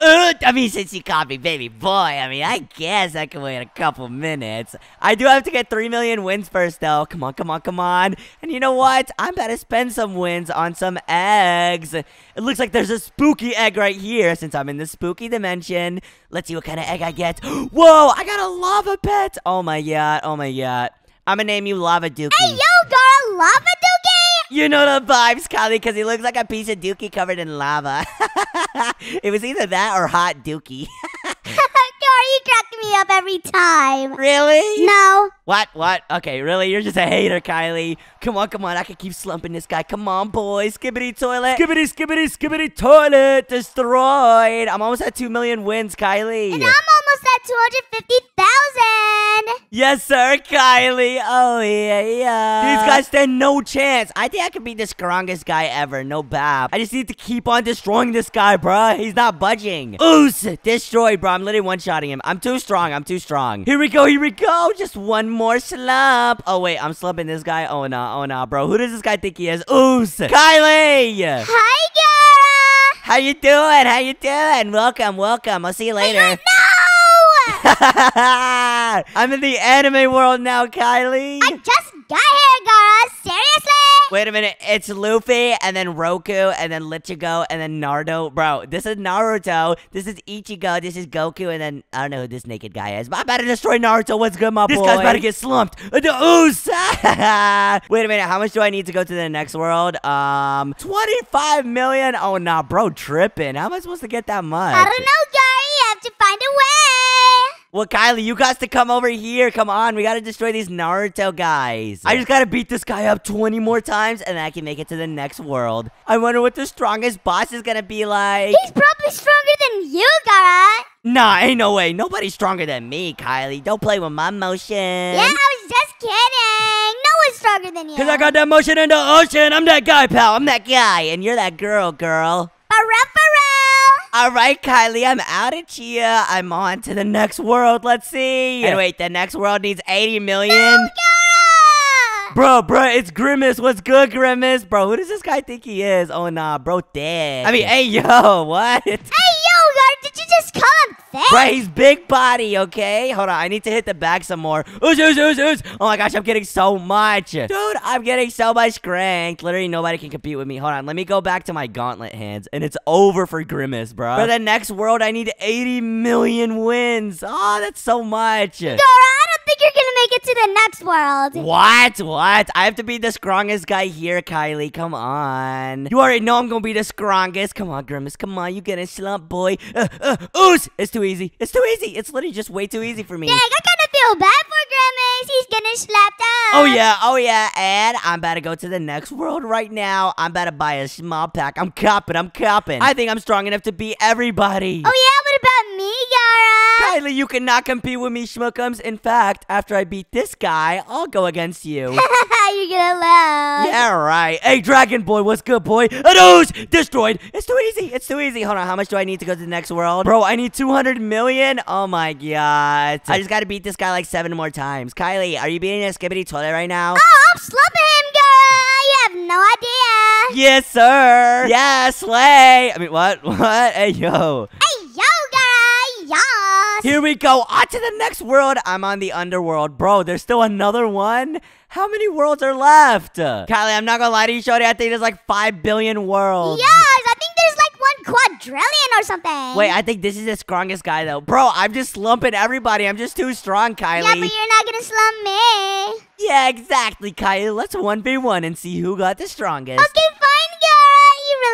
Uh, I mean, since you called me baby boy, I mean, I guess I can wait a couple minutes. I do have to get 3 million wins first, though. Come on, come on, come on. And you know what? I'm about to spend some wins on some eggs. It looks like there's a spooky egg right here since I'm in the spooky dimension. Let's see what kind of egg I get. [GASPS] Whoa, I got a lava pet. Oh my god, oh my god. I'm gonna name you Lava Dookie. Hey, yo, Gara, lava dookie. You know the vibes, Kylie, because he looks like a piece of dookie covered in lava. [LAUGHS] it was either that or hot dookie. [LAUGHS] Gara, you crack me up every time. really? No. What? What? Okay, really? You're just a hater, Kylie. Come on, come on. I can keep slumping this guy. Come on, boys. Skibidi toilet. Skibbity, skibidi, skibidi toilet. Destroyed. I'm almost at 2 million wins, Kylie. And I'm almost at 250,000. Yes, sir, Kylie. Oh, yeah, yeah. These guys stand no chance. I think I could be the strongest guy ever. No bab. I just need to keep on destroying this guy, bruh. He's not budging. Oos! Destroyed, bro. I'm literally one-shotting him. I'm too strong. I'm too strong. Here we go. Here we go. Just one more slump. Oh, wait. I'm slumping this guy. Oh, no. Oh, no, bro. Who does this guy think he is? Oos! Kylie! Hi, Gara. How you doing? How you doing? Welcome, welcome. I'll see you later. No! [LAUGHS] I'm in the anime world now, Kylie. I just got here, Gara. Seriously? Wait a minute. It's Luffy, and then Goku, and then Ichigo, and then Naruto. Bro, this is Naruto. This is Ichigo. This is Goku, and then I don't know who this naked guy is. But I better destroy Naruto. What's good, my This boy? guy's about to get slumped. Uh, the Oos! [LAUGHS] Wait a minute. How much do I need to go to the next world? Um, 25 million? Oh, nah, bro, tripping. How am I supposed to get that much? I don't know, Gara. You have to find a way. Well, Kylie, you got to come over here. Come on, we gotta destroy these Naruto guys. I just gotta beat this guy up 20 more times, and then I can make it to the next world. I wonder what the strongest boss is gonna be like. He's probably stronger than you, Gara. Nah, ain't no way. Nobody's stronger than me, Kylie. Don't play with my motion. Yeah, I was just kidding. No one's stronger than you. Cause I got that motion in the ocean. I'm that guy, pal. I'm that guy, and you're that girl, girl. Pharrell. All right, Kylie, I'm out of Chia. I'm on to the next world. Let's see. And wait, the next world needs 80 million. Gara. Bro, bro, it's Grimace. What's good, Grimace? Bro, who does this guy think he is? Oh, nah, bro, dead. I mean, hey, yo, what? [LAUGHS] Hey, yo, Gara. Did you just call him thick? Bro, he's big body, okay? Hold on, I need to hit the back some more. Ooze, ooze, ooze, ooze. Oh my gosh, I'm getting so much. Dude, I'm getting so much strength. Literally, nobody can compete with me. Hold on, let me go back to my gauntlet hands. And it's over for Grimace, bro. For the next world, I need 80 million wins. Oh, that's so much. Gara, I don't think you're gonna make it to the next world. What? What? I have to be the strongest guy here, Kylie. Come on. You already know I'm gonna be the strongest. Come on, Grimace. Come on. You getting slumped, boy. Uh, uh, oos! It's too easy. It's too easy. It's literally just way too easy for me. Dang, I kind of feel bad for Grimace. He's getting slapped up. Oh yeah, oh yeah, and I'm about to go to the next world right now. I'm about to buy a small pack. I'm copping, I'm copping. I think I'm strong enough to beat everybody. Oh yeah, what about? Kylie, you cannot compete with me, Schmookums. In fact, after I beat this guy, I'll go against you. [LAUGHS] you're gonna lose. Yeah, right. Hey, Dragon Boy, what's good, boy? Ados! Destroyed! It's too easy. It's too easy. Hold on, how much do I need to go to the next world? Bro, I need 200 million? Oh my god. I just gotta beat this guy like seven more times. Kylie, are you beating a skibidi toilet right now? Oh, I'm slumping him, Gara. You have no idea. Yes, sir. Yeah, slay. I mean, what? [LAUGHS] What? Hey, yo. Hey, yo, Gara. Yas. Here we go. On to the next world. I'm on the underworld. Bro, there's still another one? How many worlds are left? Kylie, I'm not gonna lie to you, Shorty. I think there's like 5 billion worlds. Yes, I think there's like one quadrillion or something. Wait, I think this is the strongest guy, though. Bro, I'm just slumping everybody. I'm just too strong, Kylie. Yeah, but you're not gonna slump me. Yeah, exactly, Kylie. Let's 1v1 and see who got the strongest. Okay, fine.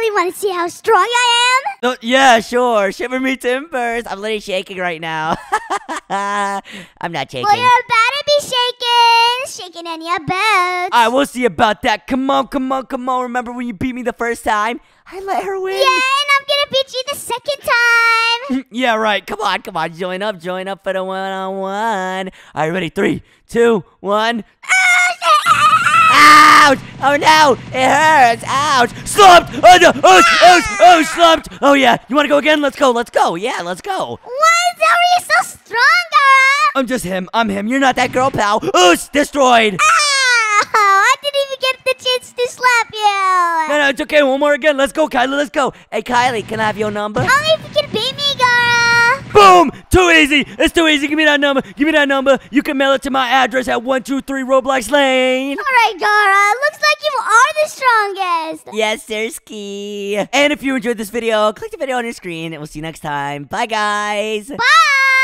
Really want to see how strong I am? Yeah, sure. Shiver me timbers. I'm literally shaking right now. [LAUGHS] I'm not shaking. Well, you're about to be shaking, shaking in your boots. I will see about that. Come on, come on, come on. Remember when you beat me the first time? I let her win. yeah, and I'm gonna beat you the second time. [LAUGHS] yeah, right. Come on, come on. Join up, join up for the one on one. All right, ready? Three, two, one. Ah, Ouch! Oh no! It hurts! Ouch! Slumped! Oh no! Oh, oh, oh, oh, slumped! Oh yeah! You wanna go again? Let's go, let's go! Yeah, let's go! Why are you so strong? I'm just him. I'm him. You're not that girl, pal. Oos! Destroyed! Ow! I didn't even get the chance to slap you. No, no, it's okay. One more again. Let's go, Kylie. Let's go. Hey, Kylie, can I have your number? Only if you can beat me. Boom! Too easy. It's too easy. Give me that number. Give me that number. You can mail it to my address at 123 Roblox Lane. All right, Gara. Looks like you are the strongest. Yes, Sirski. And if you enjoyed this video, click the video on your screen, and we'll see you next time. Bye, guys. Bye.